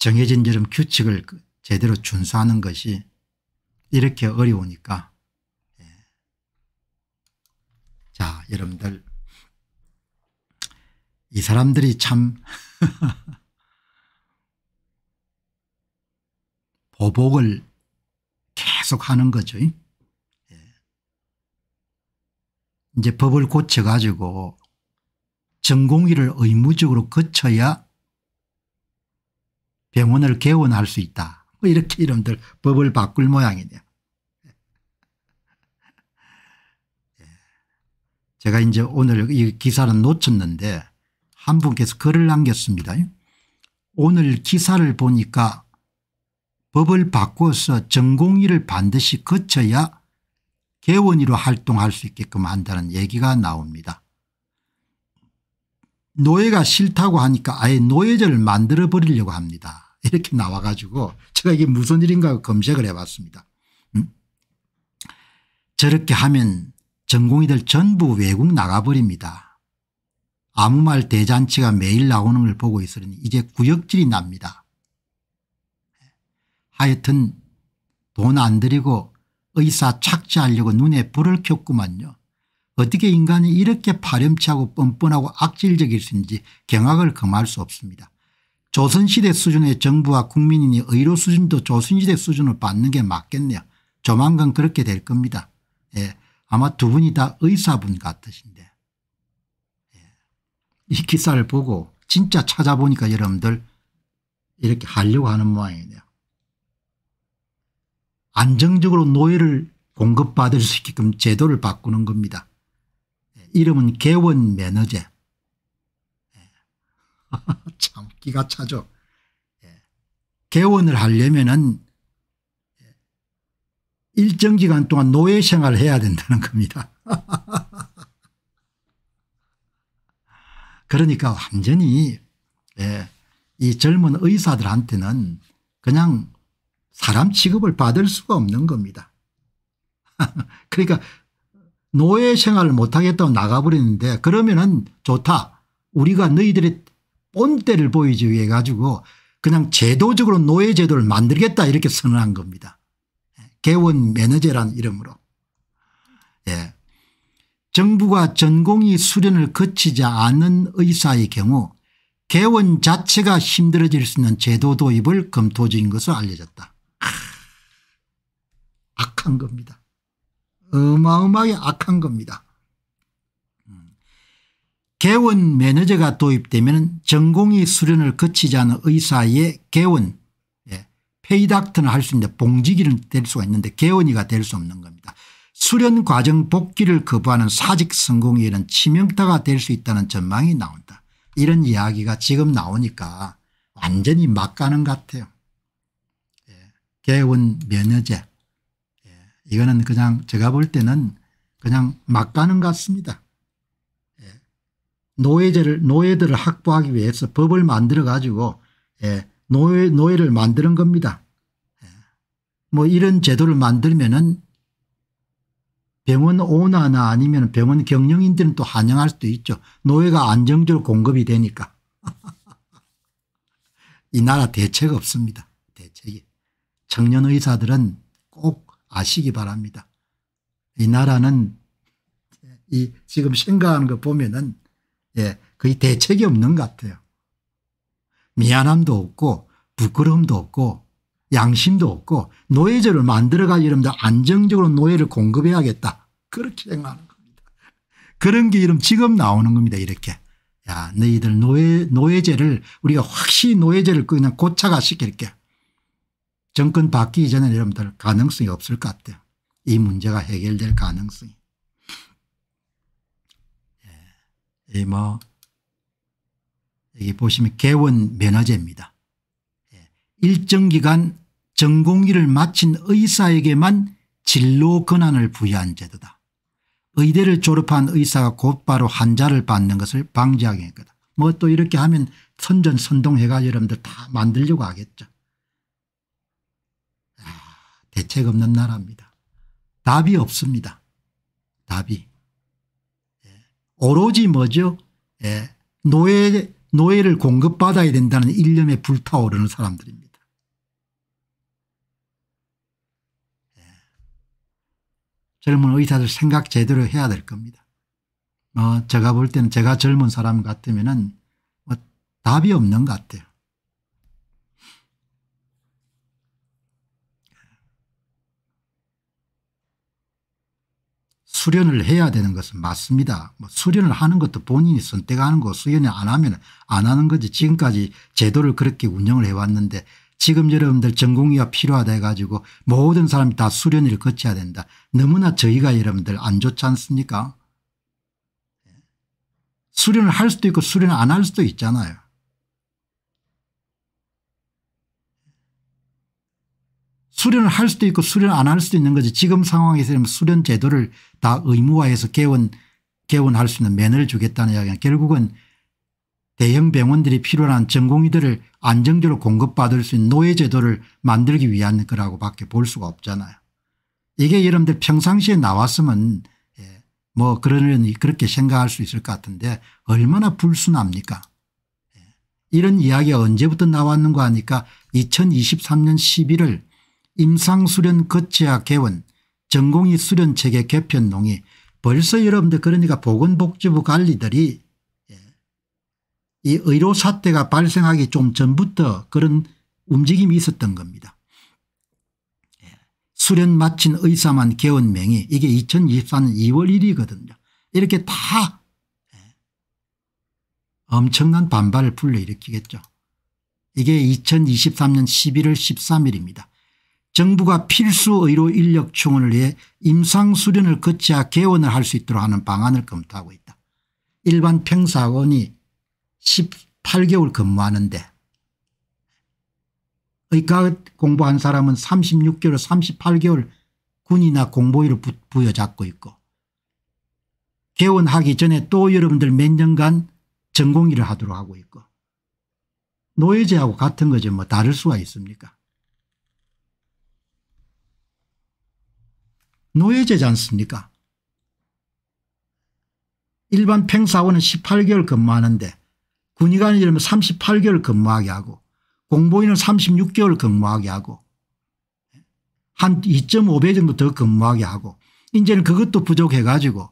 정해진 여름 규칙을 그 제대로 준수하는 것이 이렇게 어려우니까 예. 자 여러분들 이 사람들이 참 보복을 계속 하는 거죠. 예. 이제 법을 고쳐 가지고 전공의를 의무적으로 거쳐야 병원을 개원할 수 있다. 뭐 이렇게 이름들 법을 바꿀 모양이네요. 예. 제가 이제 오늘 이 기사는 놓쳤는데 한 분께서 글을 남겼습니다. 오늘 기사를 보니까 법을 바꿔서 전공의를 반드시 거쳐야 개원이로 활동할 수 있게끔 한다는 얘기가 나옵니다. 노예가 싫다고 하니까 아예 노예제를 만들어 버리려고 합니다. 이렇게 나와 가지고 제가 이게 무슨 일인가 검색을 해 봤습니다. 음? 저렇게 하면 전공의들 전부 외국 나가버립니다. 아무 말 대잔치가 매일 나오는 걸 보고 있으니 이제 구역질이 납니다. 하여튼 돈 안 들이고 의사 착취하려고 눈에 불을 켰구만요. 어떻게 인간이 이렇게 파렴치하고 뻔뻔하고 악질적일 수 있는지 경악을 금할 수 없습니다. 조선시대 수준의 정부와 국민이니 의료 수준도 조선시대 수준을 받는 게 맞겠네요. 조만간 그렇게 될 겁니다. 예. 아마 두 분이 다 의사분 같으신데 예. 이 기사를 보고 진짜 찾아보니까 여러분들 이렇게 하려고 하는 모양이네요. 안정적으로 노예를 공급받을 수 있게끔 제도를 바꾸는 겁니다. 이름은 개원 매너제. 참 기가 차죠. 개원을 하려면은 일정 기간 동안 노예 생활을 해야 된다는 겁니다. 그러니까 완전히 이 젊은 의사들한테는 그냥 사람 취급을 받을 수가 없는 겁니다. 그러니까 노예 생활을 못하겠다고 나가버리는데 그러면은 좋다. 우리가 너희들의 본때를 보이지 위해 가지고 그냥 제도적으로 노예 제도를 만들겠다 이렇게 선언한 겁니다. 개원 매너제라는 이름으로. 예. 정부가 전공의 수련을 거치지 않은 의사의 경우 개원 자체가 힘들어질 수 있는 제도 도입을 검토 중인 것으로 알려졌다. 악한 겁니다. 어마어마하게 악한 겁니다. 음. 개원 면허제가 도입되면 전공의 수련을 거치지 않은 의사의 개원 예, pay doctor는 할 수 있는데 봉직의는 될 수가 있는데 개원의가 될 수 없는 겁니다. 수련 과정 복귀를 거부하는 사직 전공의에는 치명타가 될 수 있다는 전망이 나온다. 이런 이야기가 지금 나오니까 완전히 막 가는 것 같아요. 예, 개원 면허제 이거는 그냥 제가 볼 때는 그냥 막 가는 것 같습니다. 예. 노예제를 노예들을 확보하기 위해서 법을 만들어 가지고 예. 노예 노예를 만드는 겁니다. 예. 뭐 이런 제도를 만들면은 병원 오너나 아니면 병원 경영인들은 또 환영할 수도 있죠. 노예가 안정적으로 공급이 되니까. 이 나라 대책 없습니다. 대책이. 청년 의사들은 꼭 아시기 바랍니다. 이 나라는 이 지금 생각하는 거 보면은 예, 거의 대책이 없는 것 같아요. 미안함도 없고 부끄러움도 없고 양심도 없고 노예제를 만들어가 이러면 안정적으로 노예를 공급해야겠다. 그렇게 생각하는 겁니다. 그런 게 이름 지금 나오는 겁니다. 이렇게. 야 너희들 노예, 노예제를 우리가 확실히 노예제를 그냥 고착화 시킬게. 정권 바뀌기 전에 여러분들 가능성이 없을 것 같아요. 이 문제가 해결될 가능성이. 예. 뭐 여기 보시면 개원 면허제입니다. 예. 일정 기간 전공기를 마친 의사에게만 진로 권한을 부여한 제도다. 의대를 졸업한 의사가 곧바로 환자를 받는 것을 방지하게 했거든. 뭐또 이렇게 하면 선전선동해가 여러분들 다 만들려고 하겠죠. 대책 없는 나라입니다. 답이 없습니다. 답이. 예. 오로지 뭐죠? 예. 노예, 노예를 공급받아야 된다는 일념에 불타오르는 사람들입니다. 예. 젊은 의사들 생각 제대로 해야 될 겁니다. 뭐 제가 볼 때는 제가 젊은 사람 같으면 뭐 답이 없는 것 같아요. 수련을 해야 되는 것은 맞습니다. 뭐 수련을 하는 것도 본인이 선택하는 거 수련을 안 하면 안 하는 거지 지금까지 제도를 그렇게 운영을 해왔는데 지금 여러분들 전공의가 필요하다 해가지고 모든 사람이 다 수련을 거쳐야 된다. 너무나 저희가 여러분들 안 좋지 않습니까 수련을 할 수도 있고 수련을 안 할 수도 있잖아요. 수련을 할 수도 있고 수련을 안할 수도 있는 거지. 지금 상황에서는 수련 제도를 다 의무화해서 개원 개원할 수 있는 면허를 주겠다는 이야기는 결국은 대형 병원들이 필요한 전공의들을 안정적으로 공급받을 수 있는 노예 제도를 만들기 위한 거라고 밖에 볼 수가 없잖아요. 이게 여러분들 평상시에 나왔으면 예, 뭐 그런 그렇게 생각할 수 있을 것 같은데 얼마나 불순합니까? 예, 이런 이야기가 언제부터 나왔는가 하니까 2023년 11월 임상수련 거치학 개원 전공의 수련체계 개편 농이 벌써 여러분들 그러니까 보건복지부 관리들이 예, 이 의료 사태가 발생하기 좀 전부터 그런 움직임이 있었던 겁니다. 예, 수련 마친 의사만 개원 명의 이게 2024년 2월 1일이거든요. 이렇게 다 예, 엄청난 반발을 불러일으키겠죠. 이게 2023년 11월 13일입니다. 정부가 필수 의료 인력 충원을 위해 임상 수련을 거쳐야 개원을 할 수 있도록 하는 방안을 검토하고 있다. 일반 평사원이 18개월 근무하는데 의과 공부한 사람은 36개월 38개월 군이나 공보위를 부여잡고 있고 개원하기 전에 또 여러분들 몇 년간 전공의를 하도록 하고 있고 노예제하고 같은 거죠. 뭐 다를 수가 있습니까 노예제지 않습니까? 일반 평사원은 18개월 근무하는데 군의관이 되면 38개월 근무하게 하고 공보인은 36개월 근무하게 하고 한 2.5배 정도 더 근무하게 하고 이제는 그것도 부족해 가지고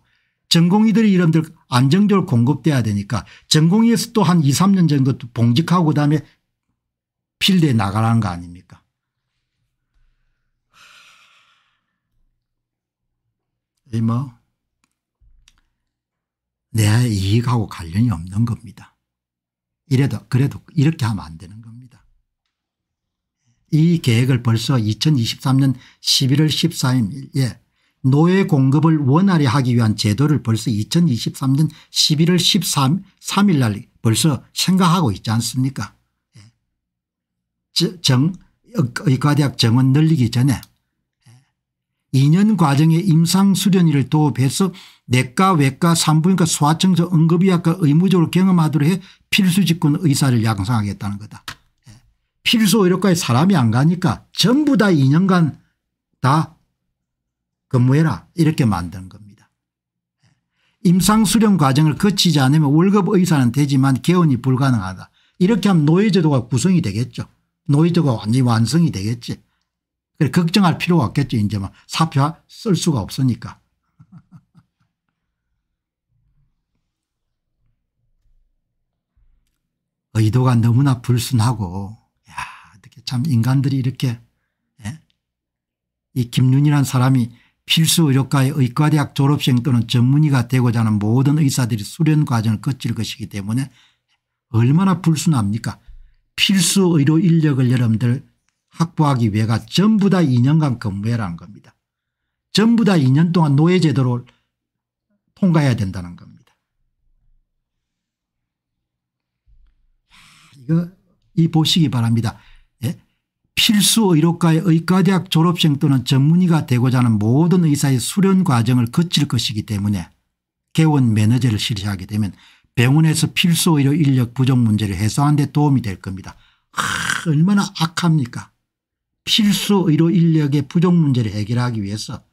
전공의들이 이름들 안정적으로 공급돼야 되니까 전공의에서 또 한 2, 3년 정도 봉직하고 그다음에 필드에 나가라는 거 아닙니까 뭐, 내 이익하고 관련이 없는 겁니다. 이래도, 그래도 이렇게 하면 안 되는 겁니다. 이 계획을 벌써 2023년 11월 14일에 노예 공급을 원활히 하기 위한 제도를 벌써 2023년 11월 13, 3일 날 벌써 생각하고 있지 않습니까 예. 정, 의과대학 정원 늘리기 전에 2년 과정의 임상 수련의를 도입해서 내과 외과 산부인과 소아청소 응급의학과 의무적으로 경험하도록 해 필수직군 의사를 양성하겠다는 거다. 예. 필수 의료과에 사람이 안 가니까 전부 다 2년간 다 근무해라 이렇게 만드는 겁니다. 예. 임상수련 과정을 거치지 않으면 월급 의사는 되지만 개원이 불가능하다. 이렇게 하면 노예제도가 구성이 되겠죠. 노예제도가 완전히 완성이 되겠지. 걱정할 필요가 없겠죠. 이제 뭐 사표 쓸 수가 없으니까. 의도가 너무나 불순하고 야 어떻게 참 인간들이 이렇게 예? 이 김윤이라는 사람이 필수 의료과의 의과대학 졸업생 또는 전문의가 되고자 하는 모든 의사들이 수련 과정을 거칠 것이기 때문에 얼마나 불순합니까 필수 의료 인력을 여러분들 확보하기 위해가 전부 다 2년간 근무해라는 겁니다. 전부 다 2년 동안 노예제도를 통과해야 된다는 겁니다. 이거 이 보시기 바랍니다. 예? 필수 의료과의 의과대학 졸업생 또는 전문의가 되고자 하는 모든 의사의 수련 과정을 거칠 것이기 때문에 개원 매너제를 실시하게 되면 병원에서 필수 의료 인력 부족 문제를 해소하는 데 도움이 될 겁니다. 하, 얼마나 악합니까 필수 의료 인력의 부족 문제를 해결하기 위해서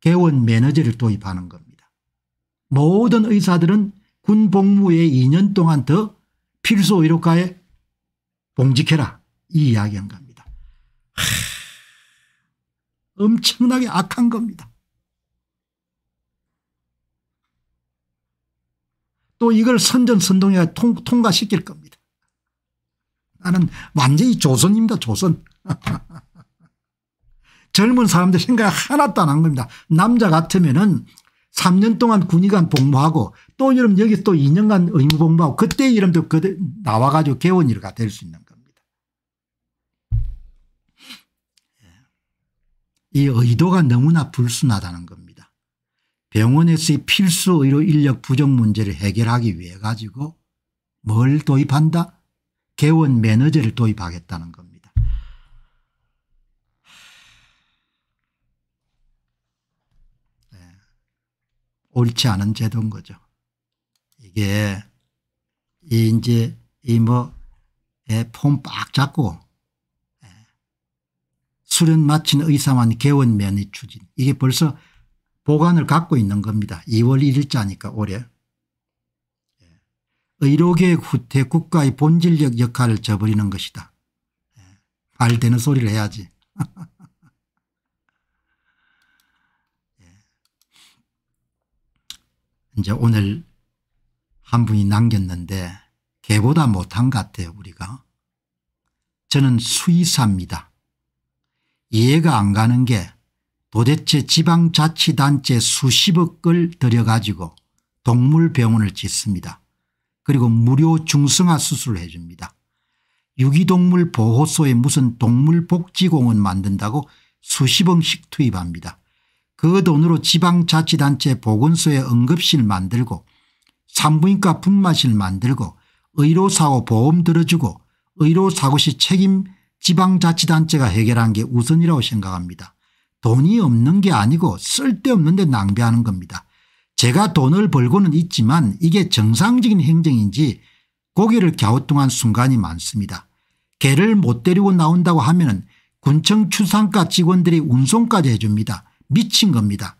개원 매너제를 도입하는 겁니다. 모든 의사들은 군 복무에 2년 동안 더 필수 의료과에 봉직해라 이 이야기한 겁니다. 하, 엄청나게 악한 겁니다. 또 이걸 선전선동해 통과시킬 겁니다. 나는 완전히 조선입니다. 조선. 젊은 사람들 생각 하나도 안 한 겁니다. 남자 같으면 은 3년 동안 군의관 복무하고 또 이름 여기 또 2년간 의무 복무하고 그때 이름도 그 나와가지고 개원일가 될 수 있는 겁니다. 이 의도가 너무나 불순하다는 겁니다. 병원에서의 필수 의료 인력 부족 문제를 해결하기 위해 가지고 뭘 도입한다? 개원 매너제를 도입하겠다는 겁니다. 옳지 않은 제도인 거죠. 이게 이 이제 이뭐 폼 빡 잡고 예, 수련 마친 의사만 개원 면의 추진 이게 벌써 보관을 갖고 있는 겁니다. 2월 1일자니까 올해. 예. 의료계획 후퇴 국가의 본질적 역할을 저버리는 것이다. 예. 말 되는 소리를 해야지. 이제 오늘 한 분이 남겼는데 개보다 못한 것 같아요 우리가. 저는 수의사입니다. 이해가 안 가는 게 도대체 지방자치단체 수십억을 들여가지고 동물병원을 짓습니다. 그리고 무료 중성화 수술을 해줍니다. 유기동물 보호소에 무슨 동물복지공원 만든다고 수십억씩 투입합니다. 그 돈으로 지방자치단체 보건소에 응급실 만들고 산부인과 분마실 만들고 의료사고 보험 들어주고 의료사고 시 책임 지방자치단체가 해결한 게 우선이라고 생각합니다. 돈이 없는 게 아니고 쓸데없는 데 낭비하는 겁니다. 제가 돈을 벌고는 있지만 이게 정상적인 행정인지 고개를 갸우뚱한 순간이 많습니다. 개를 못 데리고 나온다고 하면 군청 추상과 직원들이 운송까지 해줍니다. 미친 겁니다.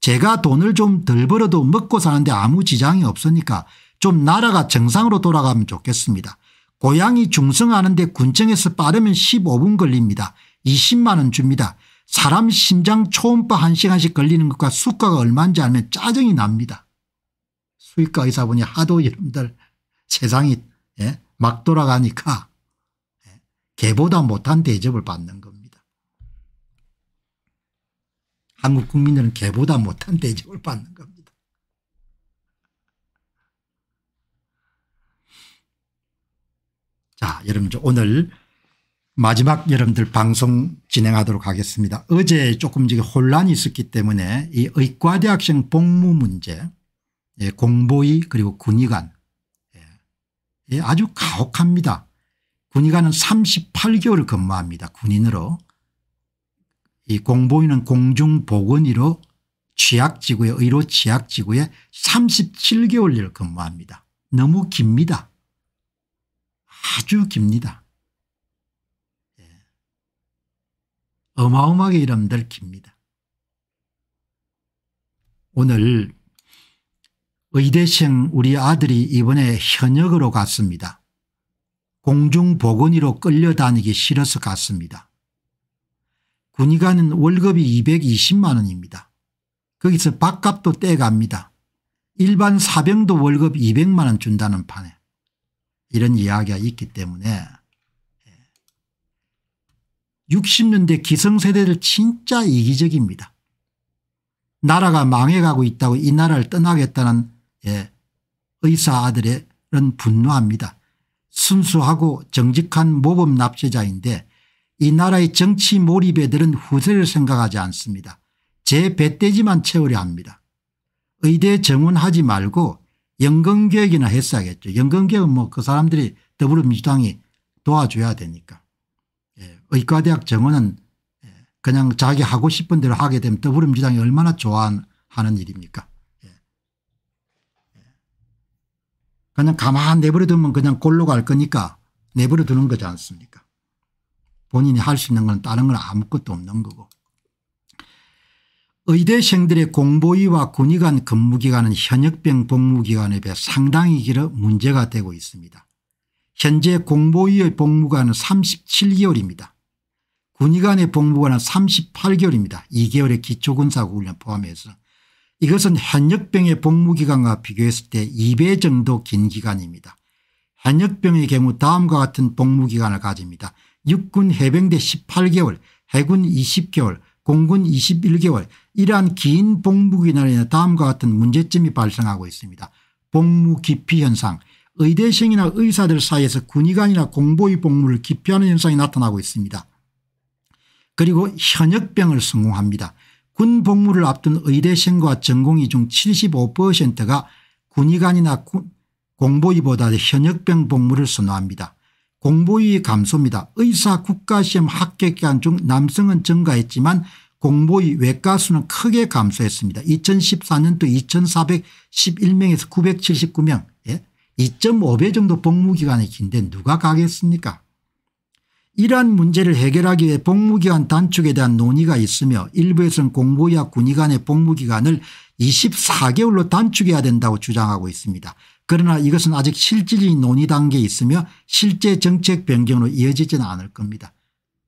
제가 돈을 좀 덜 벌어도 먹고 사는데 아무 지장이 없으니까 좀 나라가 정상으로 돌아가면 좋겠습니다. 고양이 중성하는데 군청에서 빠르면 15분 걸립니다. 20만 원 줍니다. 사람 심장 초음파 1시간씩 걸리는 것과 수가가 얼마인지 알면 짜증이 납니다. 수의과 의사분이 하도 여러분들 세상이 예? 막 돌아가니까 예? 개보다 못한 대접을 받는 겁니다. 한국 국민들은 개보다 못한 대접을 받는 겁니다. 자 여러분 오늘 마지막 여러분들 방송 진행하도록 하겠습니다. 어제 조금 혼란이 있었기 때문에 이 의과대학생 복무 문제 예, 공보위 그리고 군의관 예, 예, 아주 가혹합니다. 군의관은 38개월을 근무합니다. 군인으로 이 공보위는 공중보건의로 취약지구에 의료 취약지구에 37개월을 근무합니다. 너무 깁니다. 아주 깁니다. 예. 어마어마하게 여러분들 깁니다. 오늘 의대생 우리 아들이 이번에 현역으로 갔습니다. 공중보건의로 끌려다니기 싫어서 갔습니다. 군의관은 월급이 220만 원입니다. 거기서 밥값도 떼갑니다. 일반 사병도 월급 200만 원 준다는 판에 이런 이야기가 있기 때문에 60년대 기성세대들 진짜 이기적입니다. 나라가 망해가고 있다고 이 나라를 떠나겠다는 예, 의사 아들은 분노합니다. 순수하고 정직한 모범 납세자인데 이 나라의 정치 몰입에 들은 후세를 생각하지 않습니다. 제 배떼지만 채우려 합니다. 의대 정원하지 말고 연금개혁이나 했어야겠죠. 연금개혁은 뭐 그 사람들이 더불어민주당이 도와줘야 되니까. 예, 의과대학 정원은 예, 그냥 자기 하고 싶은 대로 하게 되면 더불어민주당이 얼마나 좋아하는 일입니까. 예. 예. 그냥 가만 내버려 두면 그냥 골로 갈 거니까 내버려 두는 거지 않습니까. 본인이 할 수 있는 건 다른 건 아무것도 없는 거고. 의대생들의 공보위와 군의관 근무기간은 현역병 복무기간에 비해 상당히 길어 문제가 되고 있습니다. 현재 공보위의 복무관은 37개월입니다. 군의관의 복무관은 38개월입니다. 2개월의 기초군사훈련 포함해서 이것은 현역병의 복무기간과 비교했을 때 2배 정도 긴 기간입니다. 현역병의 경우 다음과 같은 복무기간을 가집니다. 육군 해병대 18개월 해군 20개월 공군 21개월 이러한 긴 복무 기간에 다음과 같은 문제점이 발생하고 있습니다. 복무 기피 현상 의대생이나 의사들 사이에서 군의관이나 공보위 복무를 기피하는 현상이 나타나고 있습니다. 그리고 현역병을 성공합니다. 군 복무를 앞둔 의대생과 전공의 중 75%가 군의관이나 공보위보다 현역병 복무를 선호합니다. 공보위 감소입니다. 의사 국가시험 합격 기간 중 남성은 증가했지만 공보위 외과수는 크게 감소했습니다. 2014년도 2411명에서 979명 예? 2.5배 정도 복무기간이 긴데 누가 가겠습니까 이러한 문제를 해결하기 위해 복무기간 단축에 대한 논의가 있으며 일부에서는 공보위와 군의관의 복무기간을 24개월로 단축해야 된다고 주장하고 있습니다. 그러나 이것은 아직 실질적인 논의 단계에 있으며 실제 정책 변경으로 이어지지는 않을 겁니다.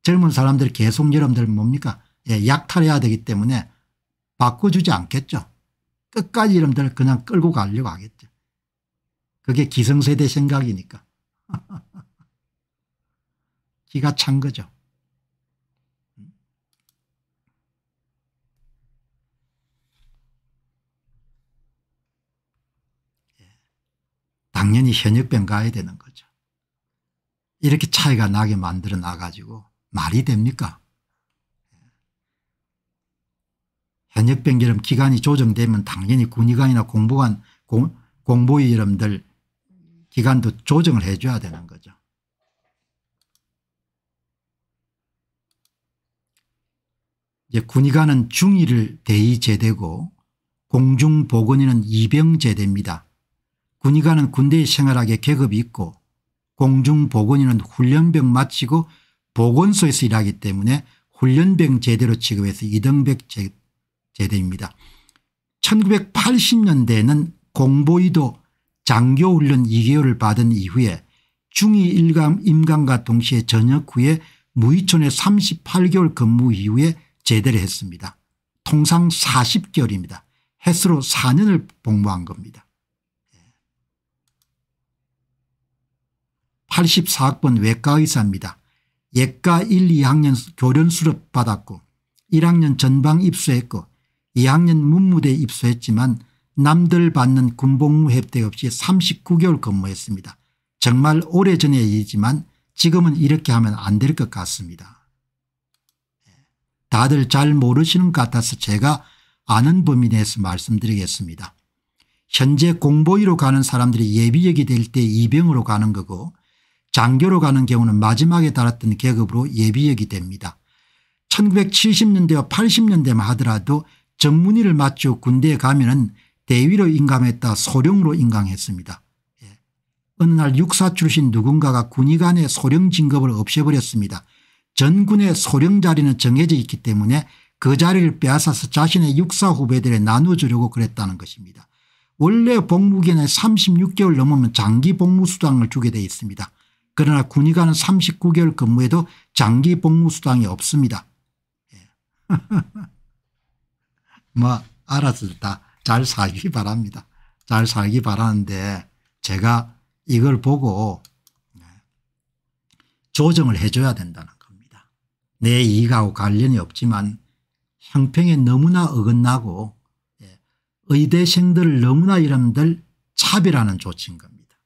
젊은 사람들 계속 여러분들 뭡니까 예, 약탈해야 되기 때문에 바꿔주지 않겠죠. 끝까지 여러분들 그냥 끌고 가려고 하겠죠. 그게 기성세대 생각이니까. 기가 찬 거죠. 당연히 현역병 가야 되는 거죠. 이렇게 차이가 나게 만들어 놔가지고 말이 됩니까 예. 현역병처럼 기간이 조정되면 당연히 군의관이나 공보관 공, 공보위 여러분들 기간도 조정을 해 줘야 되는 거죠. 이제 군의관은 중위를 대의제대고 공중보건인은 이병제대입니다. 군의관은 군대의 생활하게 계급이 있고 공중보건인은 훈련병 마치고 보건소에서 일하기 때문에 훈련병 제대로 취급해서 이등백 제대입니다. 1980년대에는 공보위도 장교훈련 2개월을 받은 이후에 중위 일감 임관과 동시에 전역 후에 무의촌에 38개월 근무 이후에 제대를 했습니다. 통상 40개월입니다. 횟수로 4년을 복무한 겁니다. 84학번 외과의사입니다. 예과 1, 2학년 교련 수업 받았고 1학년 전방 입수했고 2학년 문무대 입수했지만 남들 받는 군복무 혜택 없이 39개월 근무했습니다. 정말 오래전의 일이지만 지금은 이렇게 하면 안 될 것 같습니다. 다들 잘 모르시는 것 같아서 제가 아는 범위 내에서 말씀드리겠습니다. 현재 공보위로 가는 사람들이 예비역이 될 때 이병으로 가는 거고 장교로 가는 경우는 마지막에 달았던 계급으로 예비역이 됩니다. 1970년대와 80년대만 하더라도 전문의를 마치고 군대에 가면 대위로 임감했다 소령으로 임강했습니다. 예. 어느 날 육사 출신 누군가가 군의관의 소령 진급을 없애버렸습니다. 전군의 소령 자리는 정해져 있기 때문에 그 자리를 빼앗아서 자신의 육사 후배들에 나눠주려고 그랬다는 것입니다. 원래 복무기간에 36개월 넘으면 장기 복무수당을 주게 되어 있습니다. 그러나 군의관은 39개월 근무해도 장기 복무수당이 없습니다. 예. 뭐 알아서 다 잘 살기 바랍니다. 잘 살기 바라는데 제가 이걸 보고 조정을 해줘야 된다는 내 이익하고 관련이 없지만 형평에 너무나 어긋나고 예, 의대생들을 너무나 여러분들 차별하는 조치인 겁니다.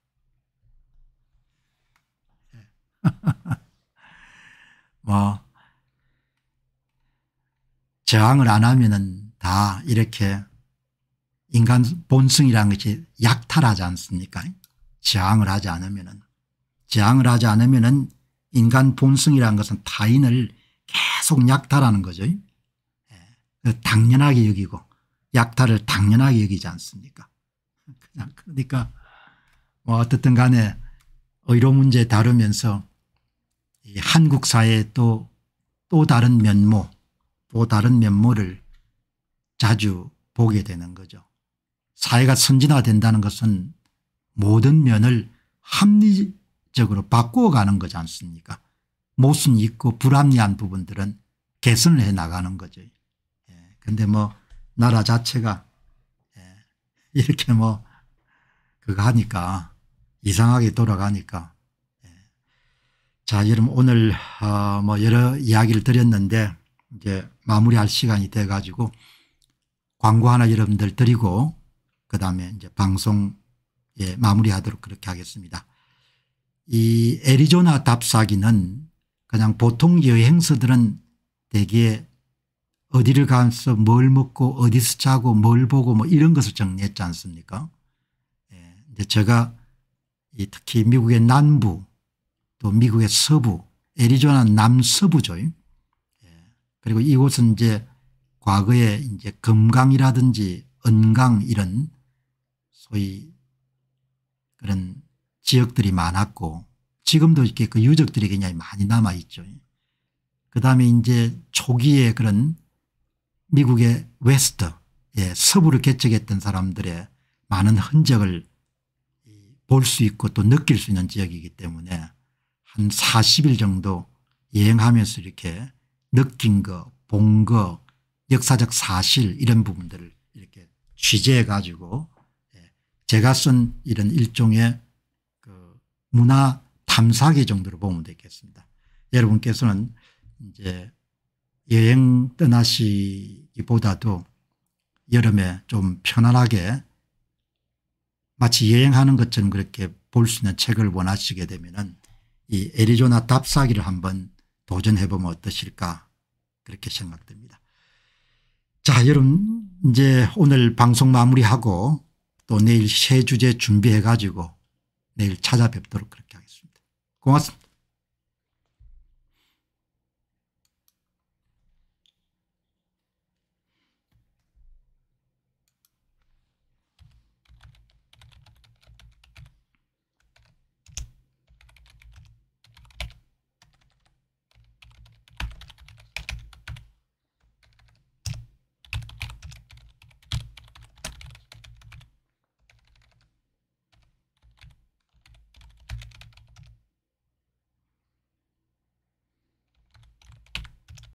예. 뭐 저항을 안 하면은 다 이렇게 인간 본성이라는 것이 약탈하지 않습니까 저항을 하지 않으면은 저항을 하지 않으면은 인간 본성이라는 것은 타인을 계속 약탈하는 거죠. 예. 당연하게 여기고 약탈을 당연하게 여기지 않습니까 그냥 그러니까 뭐 어떻든 간에 의료 문제 다루면서 한국 사회의 또, 또 다른 면모 또 다른 면모를 자주 보게 되는 거죠. 사회가 선진화된다는 것은 모든 면을 합리적으로 바꾸어 가는 거지 않습니까 모순이 있고 불합리한 부분들은 개선을 해 나가는 거죠. 그런데 예. 뭐 나라 자체가 이렇게 뭐 그거 하니까 이상하게 돌아가니까 예. 자 여러분 오늘 어 뭐 여러 이야기를 드렸는데 이제 마무리할 시간이 돼 가지고 광고 하나 여러분들 드리고 그다음에 이제 방송 예 마무리하도록 그렇게 하겠습니다. 이 애리조나 답사기는 그냥 보통 여행서들은 대개 어디를 가서 뭘 먹고 어디서 자고 뭘 보고 뭐 이런 것을 정리했지 않습니까 예. 이제 제가 특히 미국의 남부 또 미국의 서부 애리조나 남서부죠. 예. 그리고 이곳은 이제 과거에 이제 금광이라든지 은광 이런 소위 그런 지역들이 많았고 지금도 이렇게 그 유적들이 굉장히 많이 남아 있죠. 그 다음에 이제 초기에 그런 미국의 West 예, 서부를 개척했던 사람들의 많은 흔적을 볼 수 있고 또 느낄 수 있는 지역이기 때문에 한 40일 정도 여행하면서 이렇게 느낀 거, 본 거, 역사적 사실 이런 부분들을 이렇게 취재해 가지고 예, 제가 쓴 이런 일종의 그 문화 탐사기 정도로 보면 되겠습니다. 여러분께서는 이제 여행 떠나시기보다도 여름에 좀 편안하게 마치 여행하는 것처럼 그렇게 볼 수 있는 책을 원하시게 되면 이 애리조나 답사기를 한번 도전해 보면 어떠실까 그렇게 생각됩니다. 자 여러분 이제 오늘 방송 마무리하고 또 내일 새 주제 준비해 가지고 내일 찾아뵙도록 그렇게 하겠습니다. 고맙습니다.